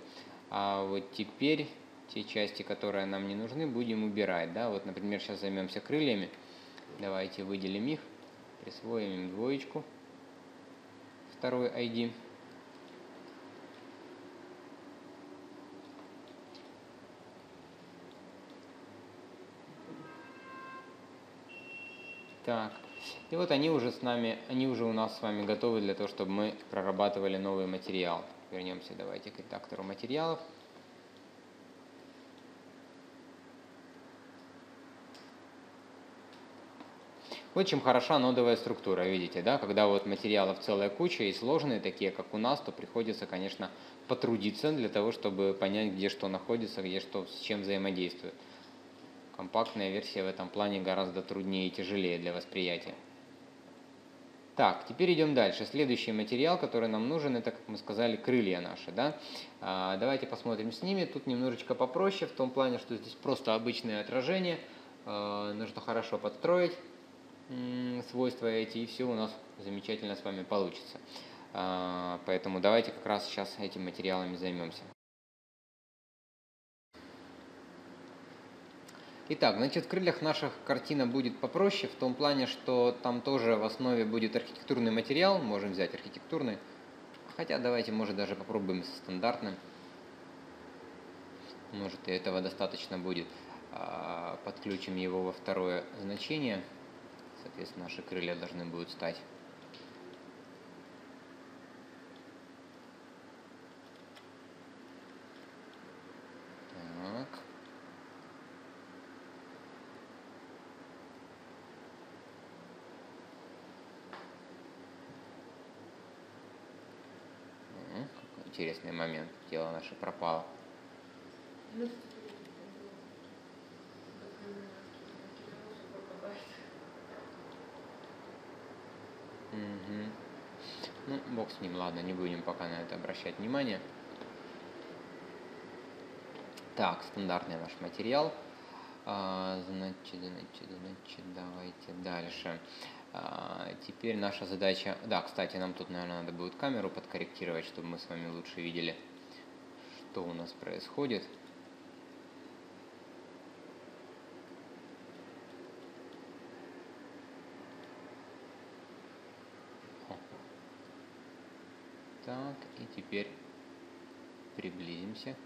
А вот теперь те части, которые нам не нужны, будем убирать. Да? Вот, например, сейчас займемся крыльями. Давайте выделим их, присвоим им двоечку, второй ID. Так, и вот они уже с нами, они уже у нас с вами готовы для того, чтобы мы прорабатывали новый материал. Вернемся давайте к редактору материалов. Вот чем хороша нодовая структура, видите, да, когда вот материалов целая куча и сложные, такие как у нас, то приходится, конечно, потрудиться для того, чтобы понять, где что находится, где что с чем взаимодействует. Компактная версия в этом плане гораздо труднее и тяжелее для восприятия. Так, теперь идем дальше. Следующий материал, который нам нужен, это, как мы сказали, крылья наши. Да? А, давайте посмотрим с ними. Тут немножечко попроще, в том плане, что здесь просто обычное отражение. А, нужно хорошо подстроить свойства эти, и все у нас замечательно с вами получится. А, поэтому давайте как раз сейчас этими материалами займемся. Итак, значит, в крыльях наших картина будет попроще, в том плане, что там тоже в основе будет архитектурный материал, можем взять архитектурный, хотя давайте, может, даже попробуем со стандартным, может, и этого достаточно будет. А, подключим его во второе значение, соответственно, наши крылья должны будут стать интересный момент. Тело наше пропало. Угу. Ну, бог с ним, ладно, не будем пока на это обращать внимание. Так, стандартный наш материал. А, значит, значит, значит, давайте дальше. А, теперь наша задача... Да, кстати, нам тут, наверное, надо будет камеру подкорректировать, чтобы мы с вами лучше видели, что у нас происходит. Так, и теперь приблизимся.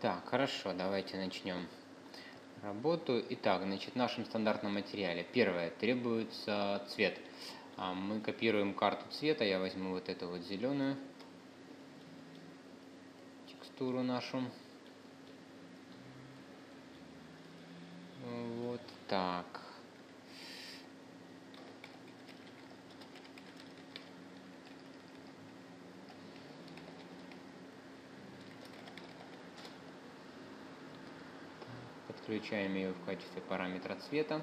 Так, хорошо, давайте начнем работу. Итак, значит, в нашем стандартном материале первое требуется цвет. А, мы копируем карту цвета. Я возьму вот эту вот зеленую текстуру нашу. Вот так. Подключаем ее в качестве параметра цвета.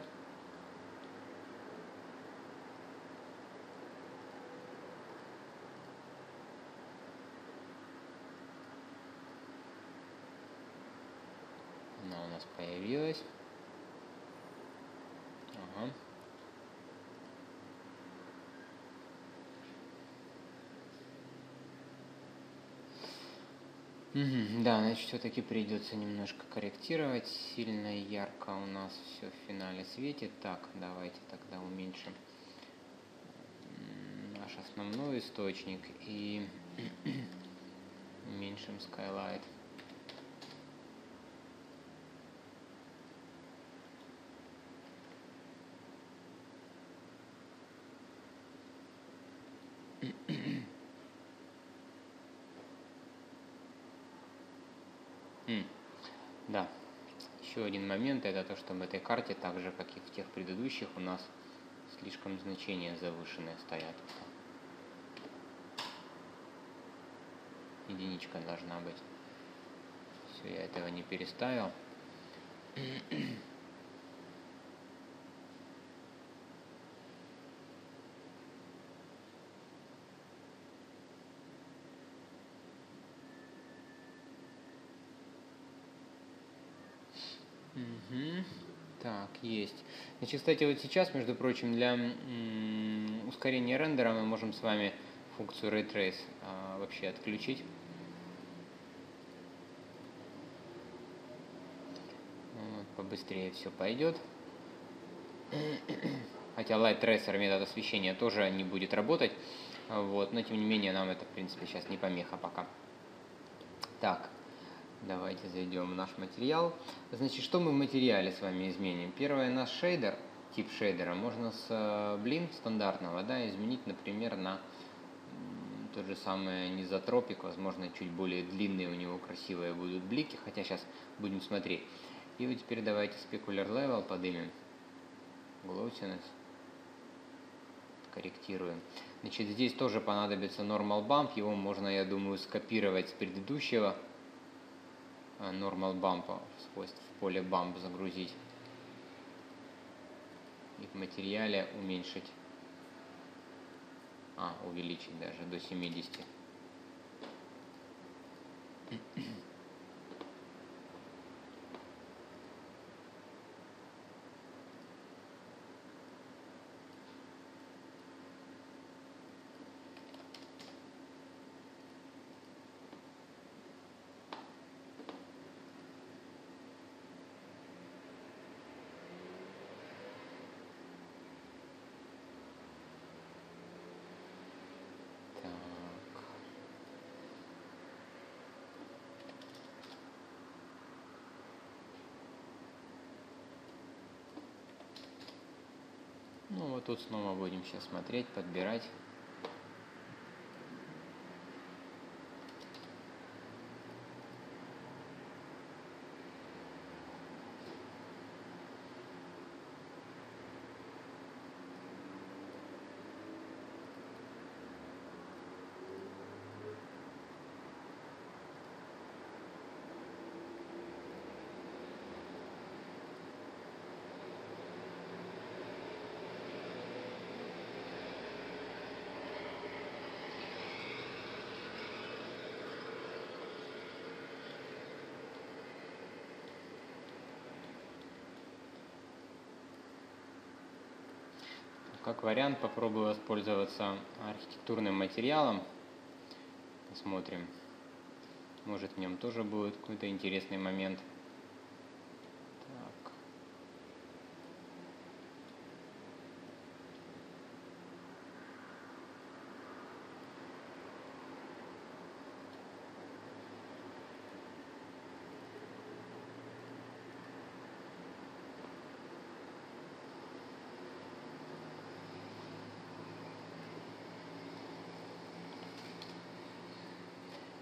Она у нас появилась. Ага. Да, значит, все-таки придется немножко корректировать. Сильно ярко у нас все в финале светит. Так, давайте тогда уменьшим наш основной источник и уменьшим Skylight. М, Да, еще один момент, это то, что в этой карте, так же как и в тех предыдущих, у нас слишком значения завышенные стоят. Единичка должна быть. Все, я этого не переставил. Мгм. Так, есть. Значит, кстати, вот сейчас, между прочим, для ускорения рендера мы можем с вами функцию Ray Trace а, вообще отключить. Вот, побыстрее все пойдет. Хотя Light Tracer метод освещения тоже не будет работать. Вот, но тем не менее нам это, в принципе, сейчас не помеха пока. Так, Давайте зайдем в наш материал. Значит, что мы в материале с вами изменим? Первое, наш шейдер, тип шейдера, можно с Blin стандартного да, изменить, например, на тот же самый низотропик, возможно, чуть более длинные у него красивые будут блики, хотя сейчас будем смотреть. И вот теперь давайте specular level поднимем, glossiness, корректируем. Значит, здесь тоже понадобится normal bump, его можно, я думаю, скопировать с предыдущего э, normal bump в свойств в поле bump загрузить и в материале уменьшить, а, увеличить даже до 70. Так. Ну вот тут снова будем сейчас смотреть, подбирать. Как вариант попробую воспользоваться архитектурным материалом. Посмотрим. Может в нем тоже будет какой-то интересный момент.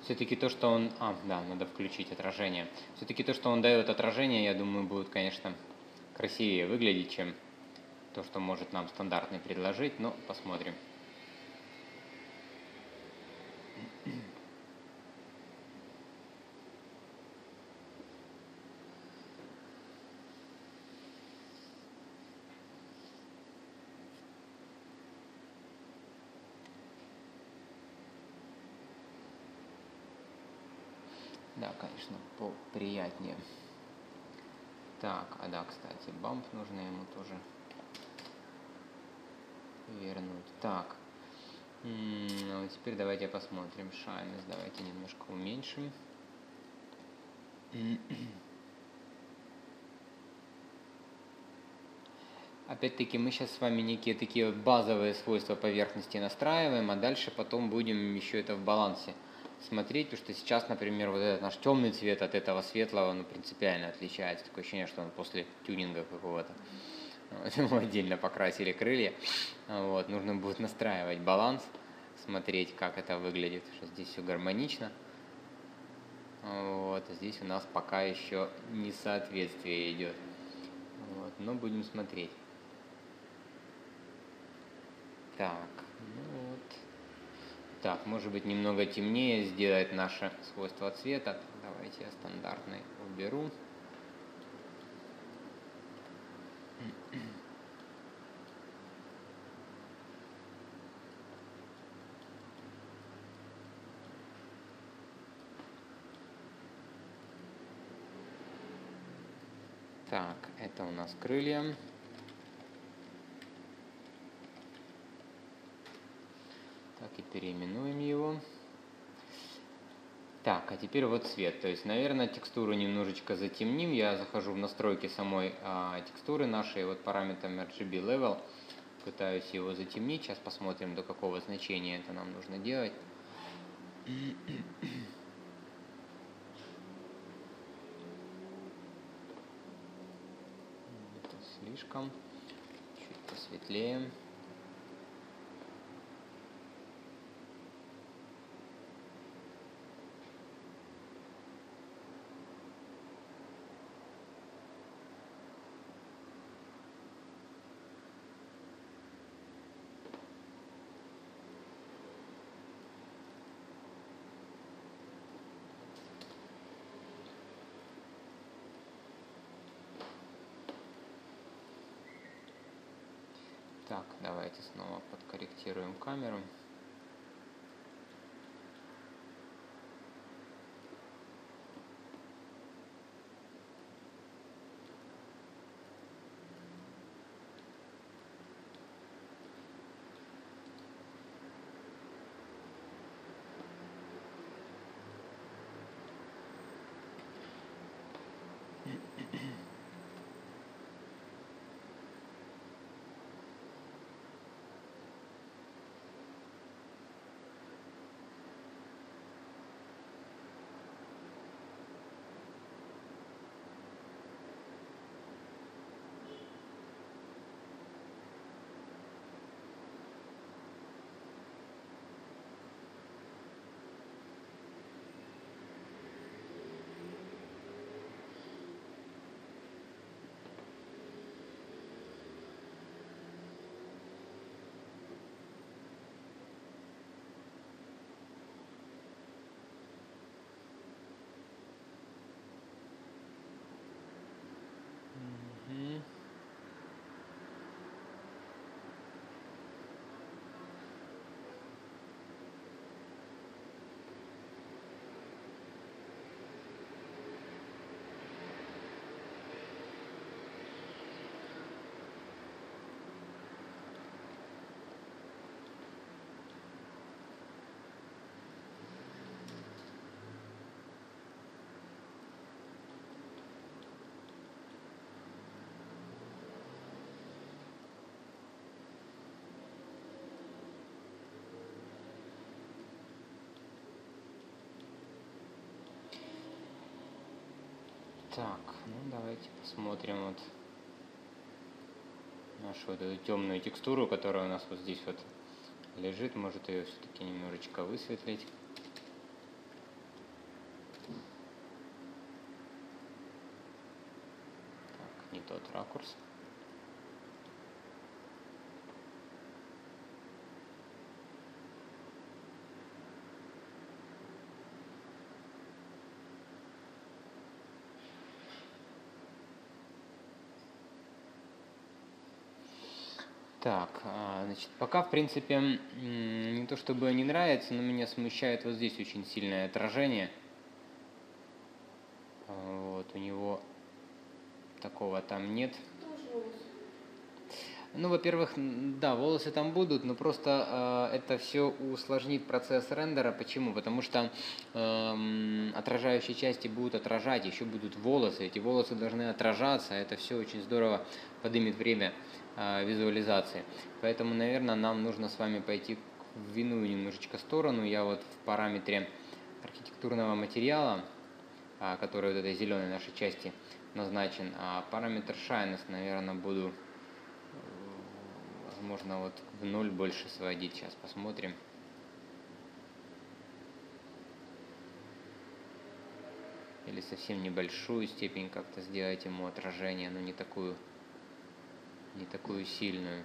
Все-таки то, что он... А, да, надо включить отражение. Все-таки то, что он дает отражение, я думаю, будет, конечно, красивее выглядит, чем то, что может нам стандартный предложить, но посмотрим. Поприятнее. Так, а да, кстати, бамп нужно ему тоже вернуть. Так, ну, теперь давайте посмотрим. Шайнес давайте немножко уменьшим. Опять-таки мы сейчас с вами некие такие базовые свойства поверхности настраиваем, а дальше потом будем еще это в балансе смотреть, потому что сейчас, например, вот этот наш темный цвет от этого светлого, ну, принципиально отличается. Такое ощущение, что он после тюнинга какого-то. Мы отдельно покрасили крылья. Вот, нужно будет настраивать баланс, смотреть, как это выглядит, что здесь все гармонично. Вот, а здесь у нас пока еще несоответствие идет. Вот, но будем смотреть. Так. Так, может быть немного темнее сделать наше свойство цвета. Давайте я стандартный уберу. Так, это у нас крылья. Так, и переименуем его. Так, а теперь вот цвет. То есть, наверное, текстуру немножечко затемним. Я захожу в настройки самой а, текстуры нашей, вот параметром RGB Level. Пытаюсь его затемнить. Сейчас посмотрим, до какого значения это нам нужно делать. Слишком. Чуть посветлее. Так, давайте снова подкорректируем камеру. Так, ну давайте посмотрим вот нашу вот эту темную текстуру, которая у нас вот здесь вот лежит. Может ее все-таки немножечко высветлить. Так, не тот ракурс. Так, а, значит, пока, в принципе, не то чтобы не нравится, но меня смущает вот здесь очень сильное отражение. А, вот, у него такого там нет. Ну, во-первых, да, волосы там будут, но просто э, это все усложнит процесс рендера. Почему? Потому что э, отражающие части будут отражать, еще будут волосы. Эти волосы должны отражаться. Это все очень здорово подымет время визуализации. Поэтому, наверное, нам нужно с вами пойти в иную немножечко сторону. Я вот в параметре архитектурного материала, а, который вот этой зеленой нашей части назначен, а параметр shyness, наверное, буду, возможно, вот в ноль больше сводить. Сейчас посмотрим. Или совсем небольшую степень как-то сделать ему отражение, но не такую не такую сильную.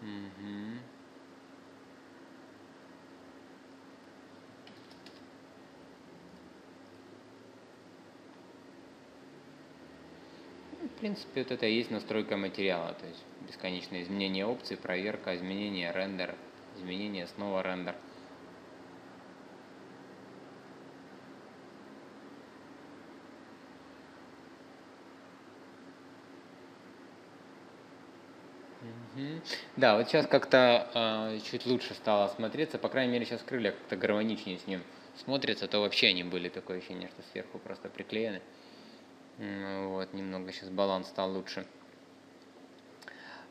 Угу. В принципе, вот это и есть настройка материала, то есть бесконечное изменение опций, проверка, изменение рендера изменение, снова рендер. Да, вот сейчас как-то э, чуть лучше стало смотреться, по крайней мере сейчас крылья как-то гармоничнее с ним смотрятся, то вообще они были такое ощущение, что сверху просто приклеены. Вот, немного сейчас баланс стал лучше.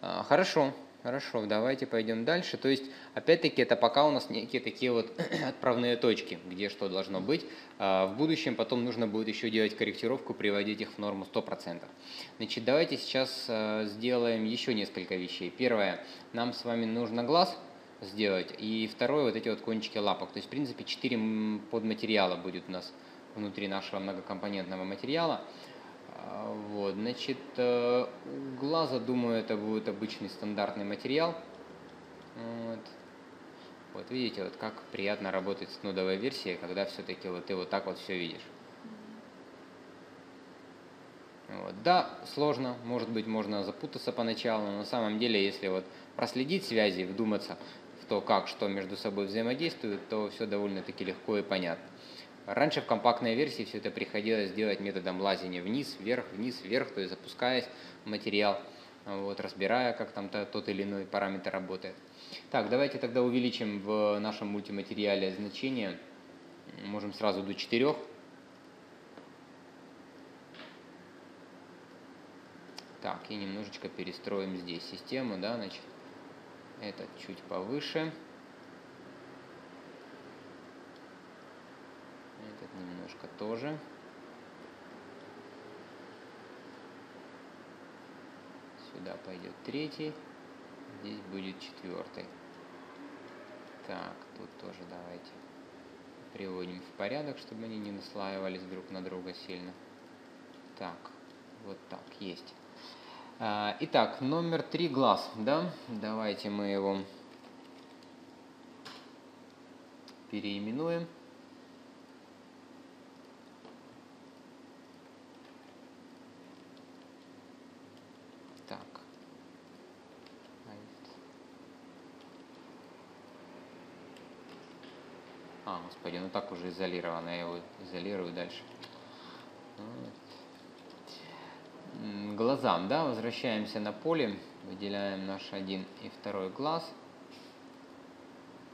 А, хорошо, Хорошо, давайте пойдем дальше. То есть, опять-таки, это пока у нас некие такие вот отправные точки, где что должно быть. А в будущем потом нужно будет еще делать корректировку, приводить их в норму 100%. Значит, давайте сейчас а, сделаем еще несколько вещей. Первое, нам с вами нужно глаз сделать. И второе, вот эти вот кончики лапок. То есть, в принципе, 4 подматериала будет у нас внутри нашего многокомпонентного материала. А, вот, значит, э, у глаза, думаю, это будет обычный стандартный материал. Вот. Вот видите, вот как приятно работать с нодовой версией, когда все-таки вот ты вот так вот все видишь. Вот. Да, сложно, может быть, можно запутаться поначалу, но на самом деле, если вот проследить связи, вдуматься в то, как что между собой взаимодействует, то все довольно-таки легко и понятно. Раньше в компактной версии все это приходилось делать методом лазения вниз, вверх, вниз, вверх, то есть запускаясь материал, вот, разбирая, как там тот или иной параметр работает. Так, давайте тогда увеличим в нашем мультиматериале значение. Можем сразу до 4. Так, и немножечко перестроим здесь систему, да, значит, этот чуть повыше. Немножко тоже. Сюда пойдет третий, здесь будет четвертый. Так, тут тоже давайте приводим в порядок, чтобы они не наслаивались друг на друга сильно. Так, вот так, есть. А, итак, номер три глаз, да? Давайте мы его переименуем. А, господи, ну так уже изолировано, я его изолирую дальше. Вот. Глазам, да, возвращаемся на поле, выделяем наш один и второй глаз,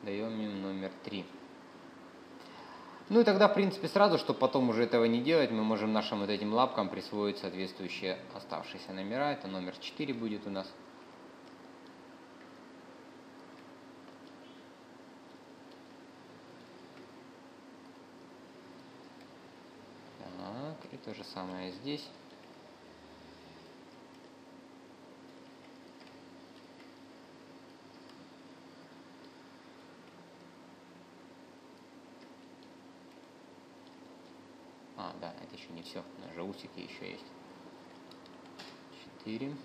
даем им номер три. Ну и тогда, в принципе, сразу, чтобы потом уже этого не делать, мы можем нашим вот этим лапкам присвоить соответствующие оставшиеся номера. Это номер 4 будет у нас. То же самое здесь. А, да, это еще не все. У нас же усики еще есть. 4.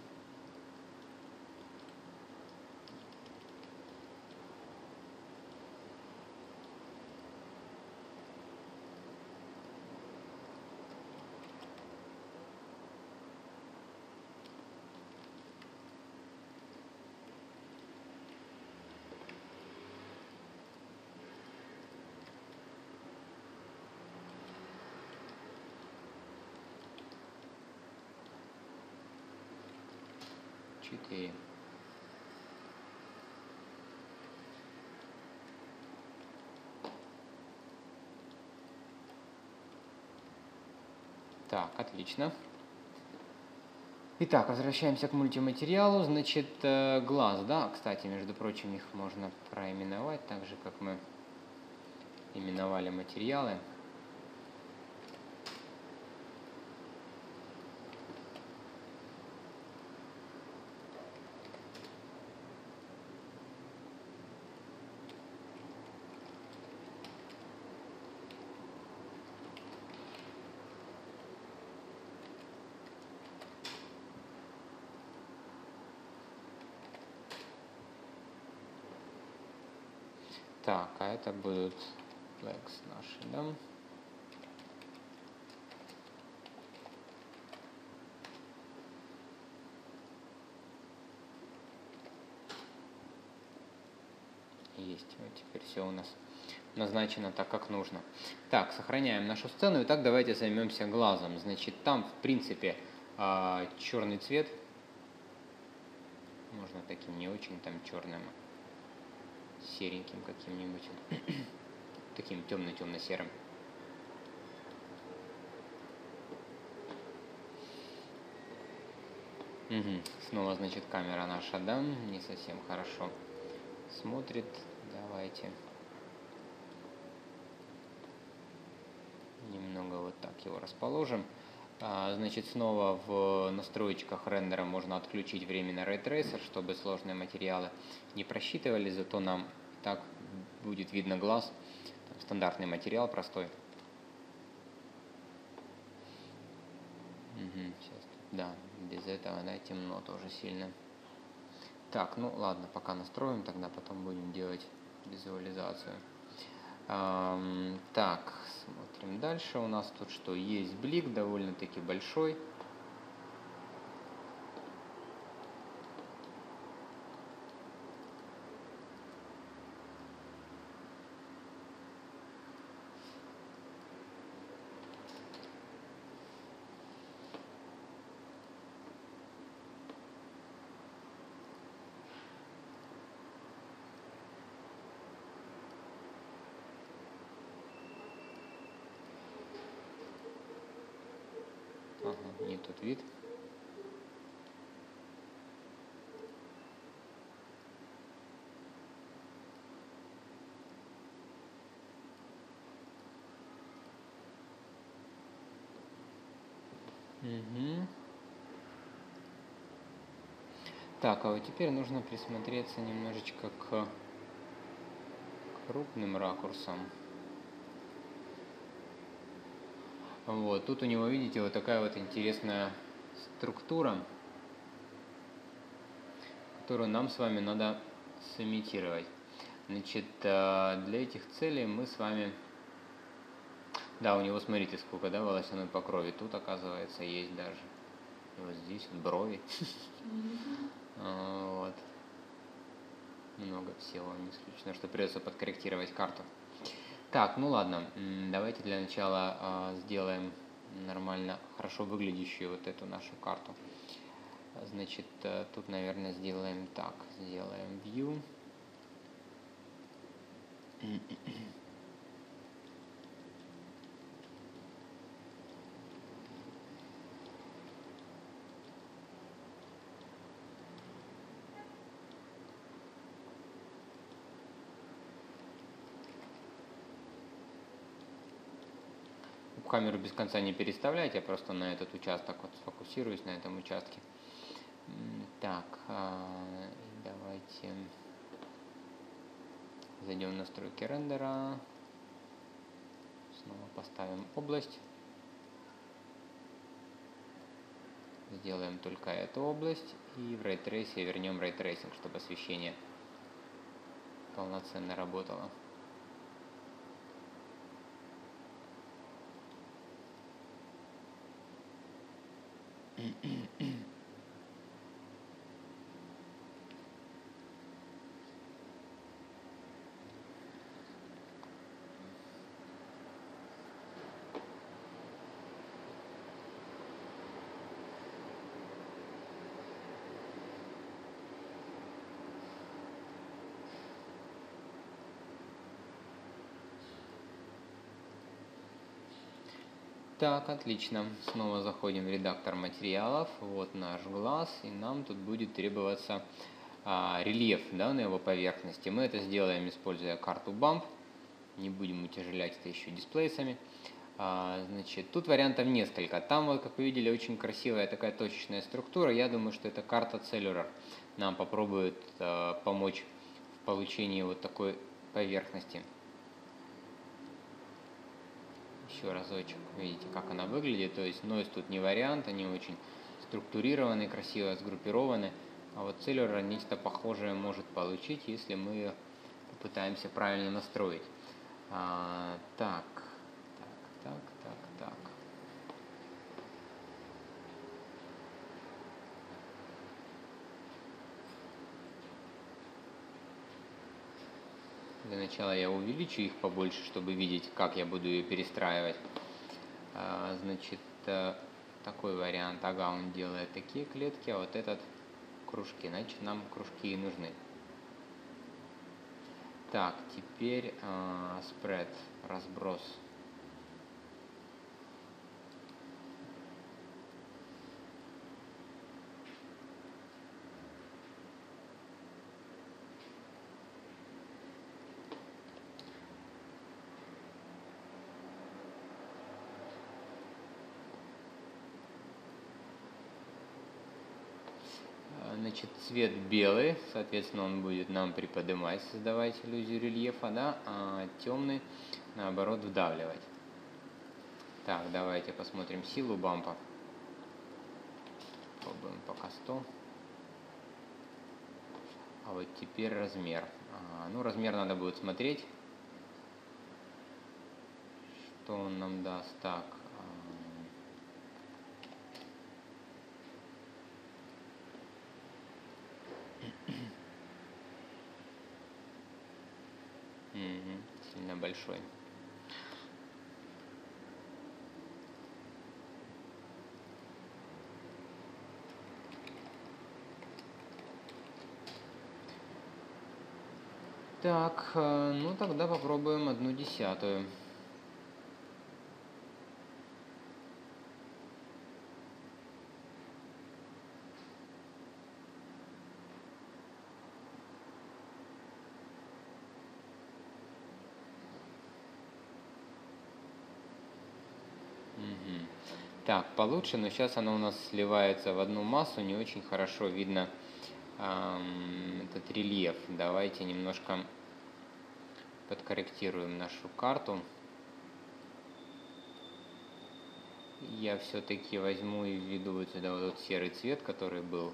Четыре. Так, отлично. Итак, возвращаемся к мультиматериалу. Значит, э, глаз, да, кстати, между прочим, их можно проименовать так же, как мы именовали материалы. Так, а это будут legs наши, да? Есть. Вот теперь все у нас назначено так, как нужно. Так, сохраняем нашу сцену. Итак, давайте займемся глазом. Значит, там, в принципе, а, черный цвет. Можно таким не очень там черным сереньким каким-нибудь, таким темно-темно-серым. Угу. Снова, значит, камера наша, да, не совсем хорошо смотрит. Давайте немного вот так его расположим. А, значит, снова в настройках рендера можно отключить временно Tracer, чтобы сложные материалы не просчитывали, зато нам так будет видно глаз. Там стандартный материал простой. Угу, сейчас, да, без этого, да, темно тоже сильно. Так, ну ладно, пока настроим, тогда потом будем делать визуализацию. Так, смотрим дальше. У нас тут что? Есть блик довольно-таки большой. Вид. Угу. Так, а вот теперь нужно присмотреться немножечко к крупным ракурсам. Вот, тут у него, видите, вот такая вот интересная структура, которую нам с вами надо сымитировать. Значит, э, для этих целей мы с вами... Да, у него, смотрите, сколько, да, волосяной покрови. Тут, оказывается, есть даже. И вот здесь вот брови. Вот. Много всего, не исключено, что придется подкорректировать карту. Так, ну ладно, давайте для начала э, сделаем нормально, хорошо выглядящую вот эту нашу карту. Значит, э, тут, наверное, сделаем так, сделаем View. Камеру без конца не переставлять, я просто на этот участок вот сфокусируюсь на этом участке. Так, а, давайте зайдем в настройки рендера, снова поставим область. Сделаем только эту область и в Trace вернем Tracing, чтобы освещение полноценно работало. mm, mm, mm. Так, отлично. Снова заходим в редактор материалов. Вот наш глаз, и нам тут будет требоваться а, рельеф да, на его поверхности. Мы это сделаем, используя карту BAMP. Не будем утяжелять это еще дисплейсами. А, значит, тут вариантов несколько. Там, вот, как вы видели, очень красивая такая точечная структура. Я думаю, что это карта Cellular нам попробует а, помочь в получении вот такой поверхности еще разочек. Видите, как она выглядит. То есть нойз тут не вариант, они очень структурированы, красиво сгруппированы. А вот целлюлер нечто похожее может получить, если мы попытаемся правильно настроить. А, так, так, так, так. Для начала я увеличу их побольше, чтобы видеть, как я буду ее перестраивать. А, значит, э, такой вариант. Ага, он делает такие клетки, а вот этот кружки. Значит, нам кружки и нужны. Так, теперь э, спред, разброс. Значит, цвет белый, соответственно, он будет нам приподнимать, создавать иллюзию рельефа, да, а темный, наоборот, вдавливать. Так, давайте посмотрим силу бампа. Пробуем пока 100. А вот теперь размер. А, ну, размер надо будет смотреть, что он нам даст. Так, сильно большой. Так, э, ну тогда попробуем одну десятую. Так, получше, но сейчас оно у нас сливается в одну массу, не очень хорошо видно эм, этот рельеф. Давайте немножко подкорректируем нашу карту. Я все-таки возьму и введу вот сюда вот серый цвет, который был.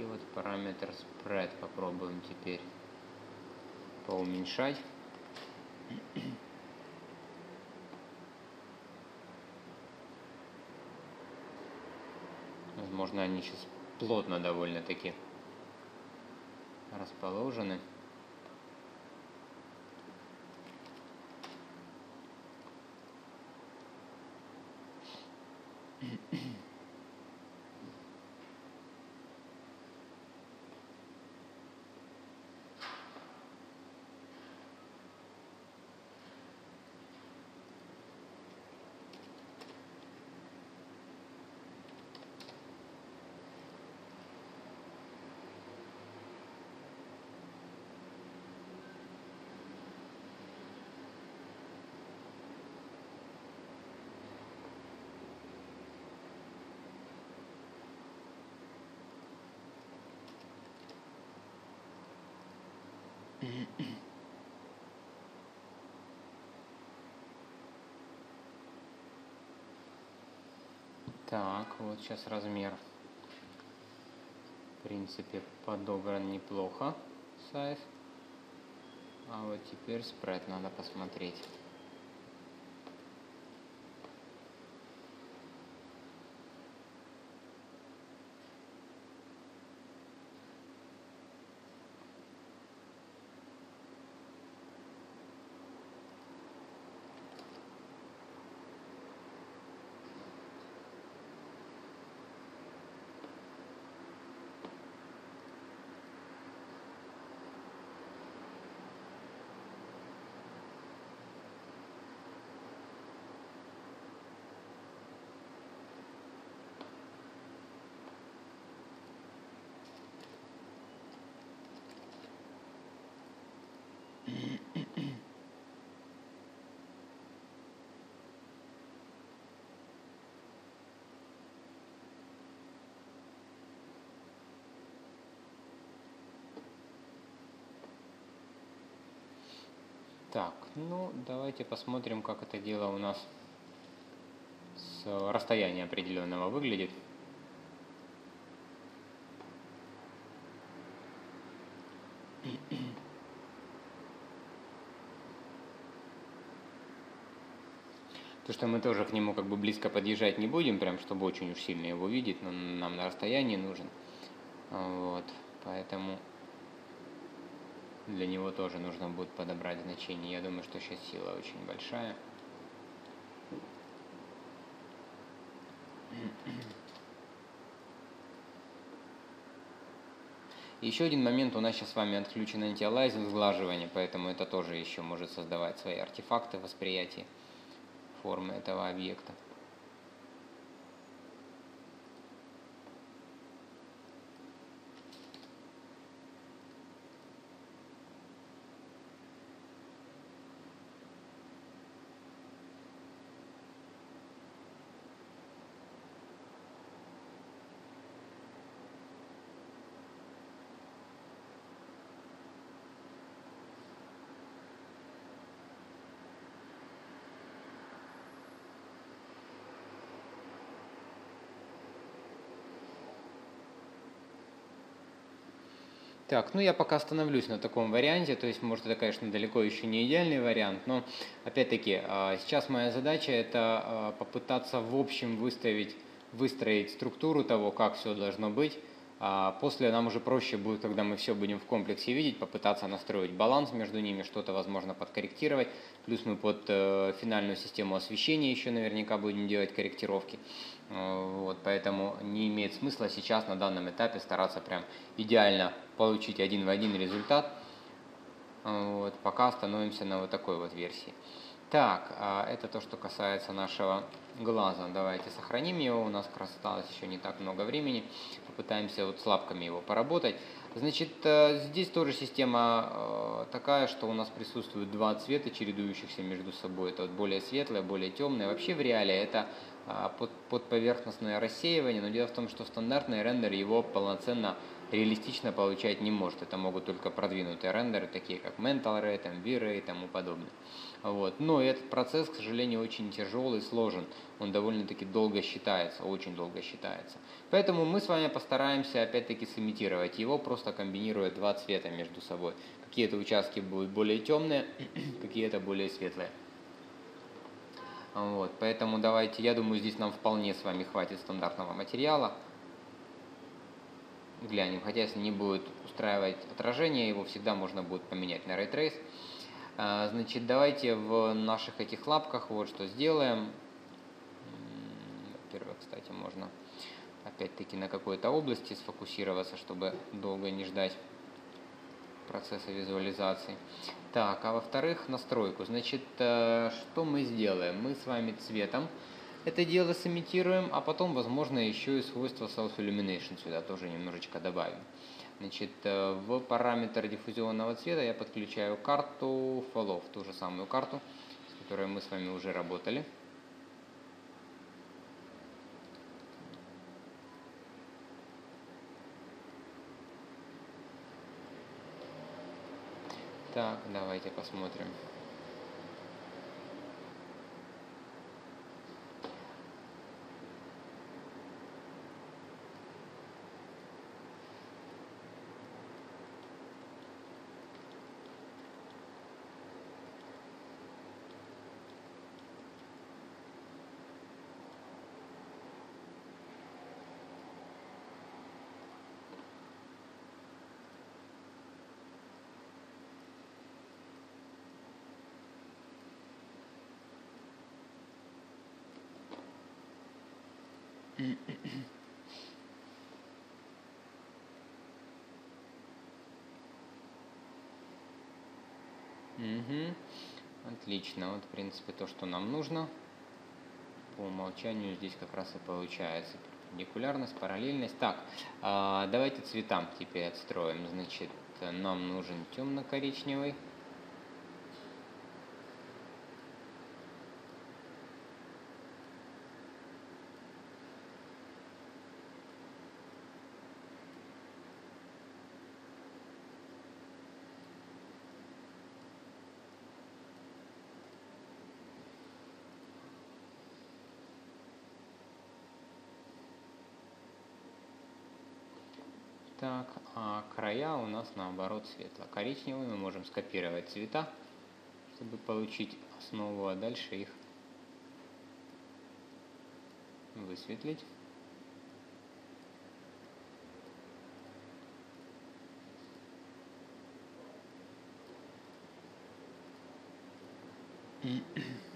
и вот параметр spread попробуем теперь поуменьшать. Возможно, они сейчас плотно довольно-таки расположены. Так, вот сейчас размер, в принципе, подобран неплохо, сайз. А вот теперь спред надо посмотреть. Так, ну давайте посмотрим, как это дело у нас с расстояния определенного выглядит. То, что мы тоже к нему как бы близко подъезжать не будем, прям чтобы очень уж сильно его видеть, но нам на расстоянии нужен. Вот, поэтому для него тоже нужно будет подобрать значение. Я думаю, что сейчас сила очень большая. Еще один момент, у нас сейчас с вами отключен антиалайзинг, сглаживание, поэтому это тоже еще может создавать свои артефакты восприятия формы этого объекта. Так, ну я пока остановлюсь на таком варианте, то есть, может, это, конечно, далеко еще не идеальный вариант, но, опять-таки, а, сейчас моя задача это а, попытаться в общем выставить, выстроить структуру того, как все должно быть, а после нам уже проще будет, когда мы все будем в комплексе видеть, попытаться настроить баланс между ними, что-то, возможно, подкорректировать. Плюс мы под э, финальную систему освещения еще наверняка будем делать корректировки. Э, вот, поэтому не имеет смысла сейчас на данном этапе стараться прям идеально получить один в один результат. Э, вот, пока остановимся на вот такой вот версии. Так, а это то, что касается нашего глаза. Давайте сохраним его, у нас осталось еще не так много времени. Попытаемся вот с лапками его поработать. Значит, э, здесь тоже система такая, что у нас присутствуют два цвета, чередующихся между собой. Это вот более светлое, более темное. Вообще в реале это а, под, под поверхностное рассеивание, но дело в том, что стандартный рендер его полноценно реалистично получать не может. Это могут только продвинутые рендеры, такие как Mental Ray, там, V-Ray и тому подобное. Вот. Но этот процесс, к сожалению, очень тяжелый и сложен. Он довольно-таки долго считается, очень долго считается. Поэтому мы с вами постараемся опять-таки сымитировать его, просто комбинируя два цвета между собой. Какие-то участки будут более темные, какие-то более светлые. Вот, поэтому давайте, я думаю, здесь нам вполне с вами хватит стандартного материала. Глянем, хотя если не будет устраивать отражение, его всегда можно будет поменять на Ray Trace. А, значит, давайте в наших этих лапках вот что сделаем. Во-первых, кстати, можно опять-таки на какой-то области сфокусироваться, чтобы долго не ждать процесса визуализации. Так, а во-вторых, настройку. Значит, э, что мы сделаем? Мы с вами цветом это дело сымитируем, а потом, возможно, еще и свойство Self-Illumination сюда тоже немножечко добавим. Значит, э, в параметр диффузионного цвета я подключаю карту Follow, ту же самую карту, с которой мы с вами уже работали. Так, давайте посмотрим. Угу. Отлично. Вот, в принципе, то, что нам нужно. По умолчанию здесь как раз и получается. Перпендикулярность, параллельность. Так, а, давайте цветам теперь отстроим. Значит, нам нужен темно-коричневый. Так, а края у нас наоборот светло-коричневые. Мы можем скопировать цвета, чтобы получить основу, а дальше их высветлить. Mm-hmm.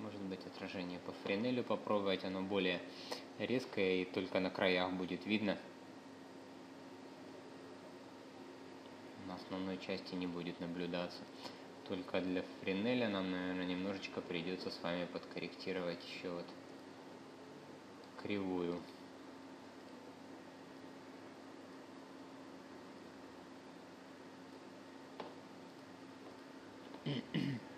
может быть отражение по френелю попробовать, оно более резкое и только на краях будет видно. На основной части не будет наблюдаться. Только для френеля нам, наверное, немножечко придется с вами подкорректировать еще вот кривую.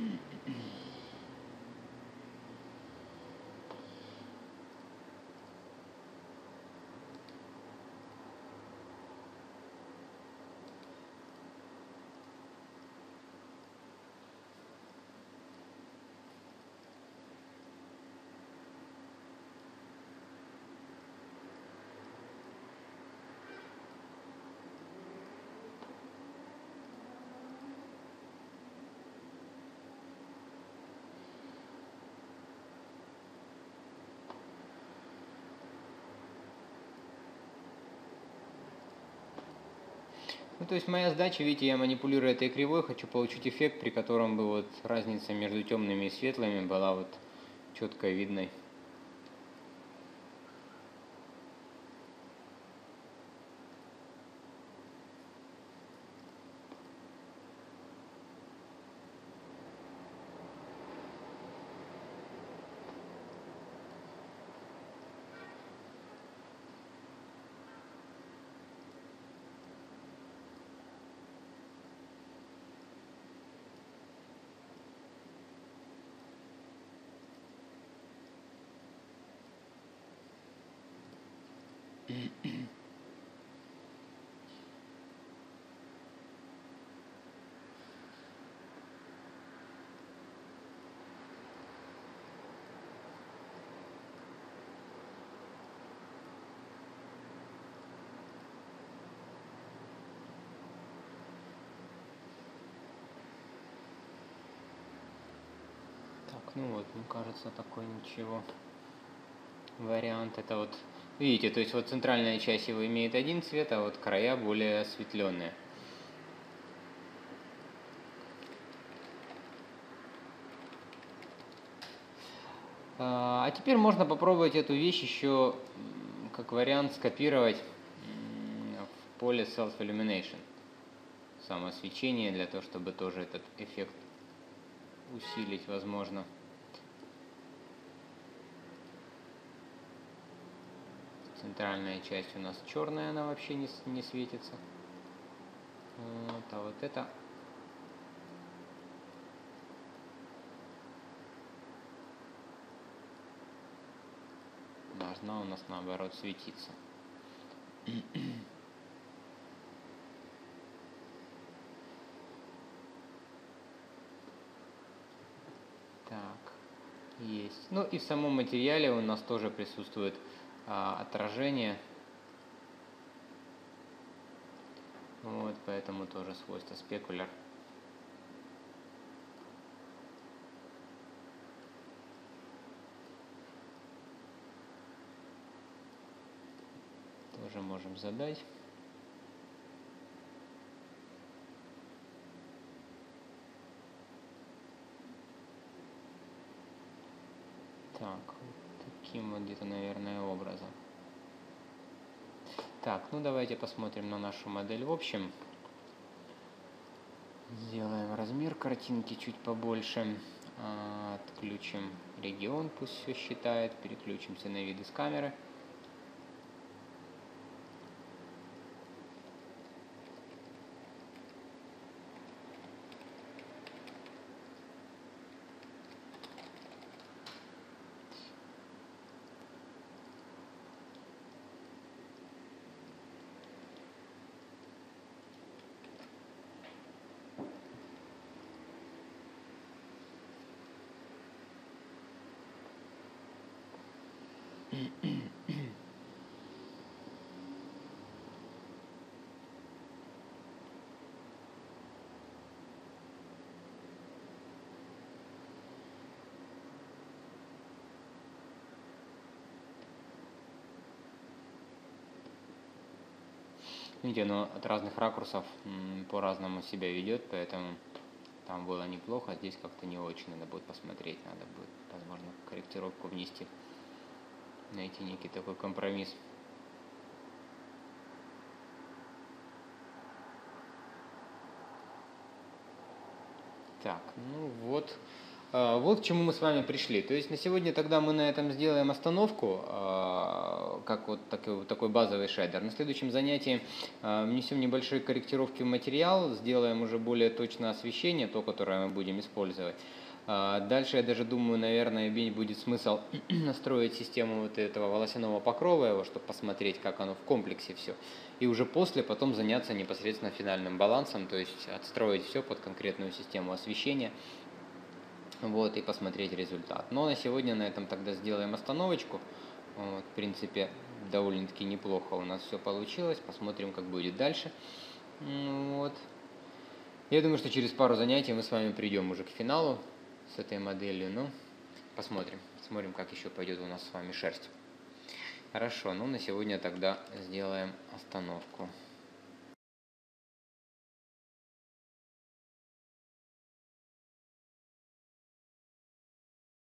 Mm-hmm. Ну, то есть моя задача, видите, я манипулирую этой кривой, хочу получить эффект, при котором бы вот разница между темными и светлыми была вот четко видной. Так, ну вот, мне кажется, такой ничего вариант. Это вот, видите, то есть вот центральная часть его имеет один цвет, а вот края более осветленные. А, а теперь можно попробовать эту вещь еще как вариант скопировать в поле Self Illumination. Самосвечение для того, чтобы тоже этот эффект усилить, возможно. Центральная часть у нас черная, она вообще не, не светится. Вот, а вот это должна у нас наоборот светиться. Так, есть. Ну и в самом материале у нас тоже присутствует отражение. Вот, поэтому тоже свойство спекуляр. Тоже можем задать. Так, таким вот где-то, наверное, образом. Так, ну давайте посмотрим на нашу модель в общем. Сделаем размер картинки чуть побольше. А, отключим регион, пусть все считает. Переключимся на виды с камеры. Видите, оно от разных ракурсов по-разному себя ведет, поэтому там было неплохо, а здесь как-то не очень, надо будет посмотреть, надо будет, возможно, корректировку внести, найти некий такой компромисс. Так, ну вот. А, вот к чему мы с вами пришли. То есть на сегодня тогда мы на этом сделаем остановку, а, как вот такой, такой базовый шейдер. На следующем занятии а, внесем небольшие корректировки в материал, сделаем уже более точное освещение, то, которое мы будем использовать. Дальше, я даже думаю, наверное, будет смысл настроить систему вот этого волосяного покрова его, чтобы посмотреть, как оно в комплексе все. И уже после потом заняться непосредственно финальным балансом, то есть отстроить все под конкретную систему освещения вот, и посмотреть результат. Но на сегодня на этом тогда сделаем остановочку. Вот, в принципе, довольно-таки неплохо у нас все получилось. Посмотрим, как будет дальше. Вот. Я думаю, что через пару занятий мы с вами придем уже к финалу с этой моделью. Ну, посмотрим. Смотрим, как еще пойдет у нас с вами шерсть. Хорошо, ну на сегодня тогда сделаем остановку.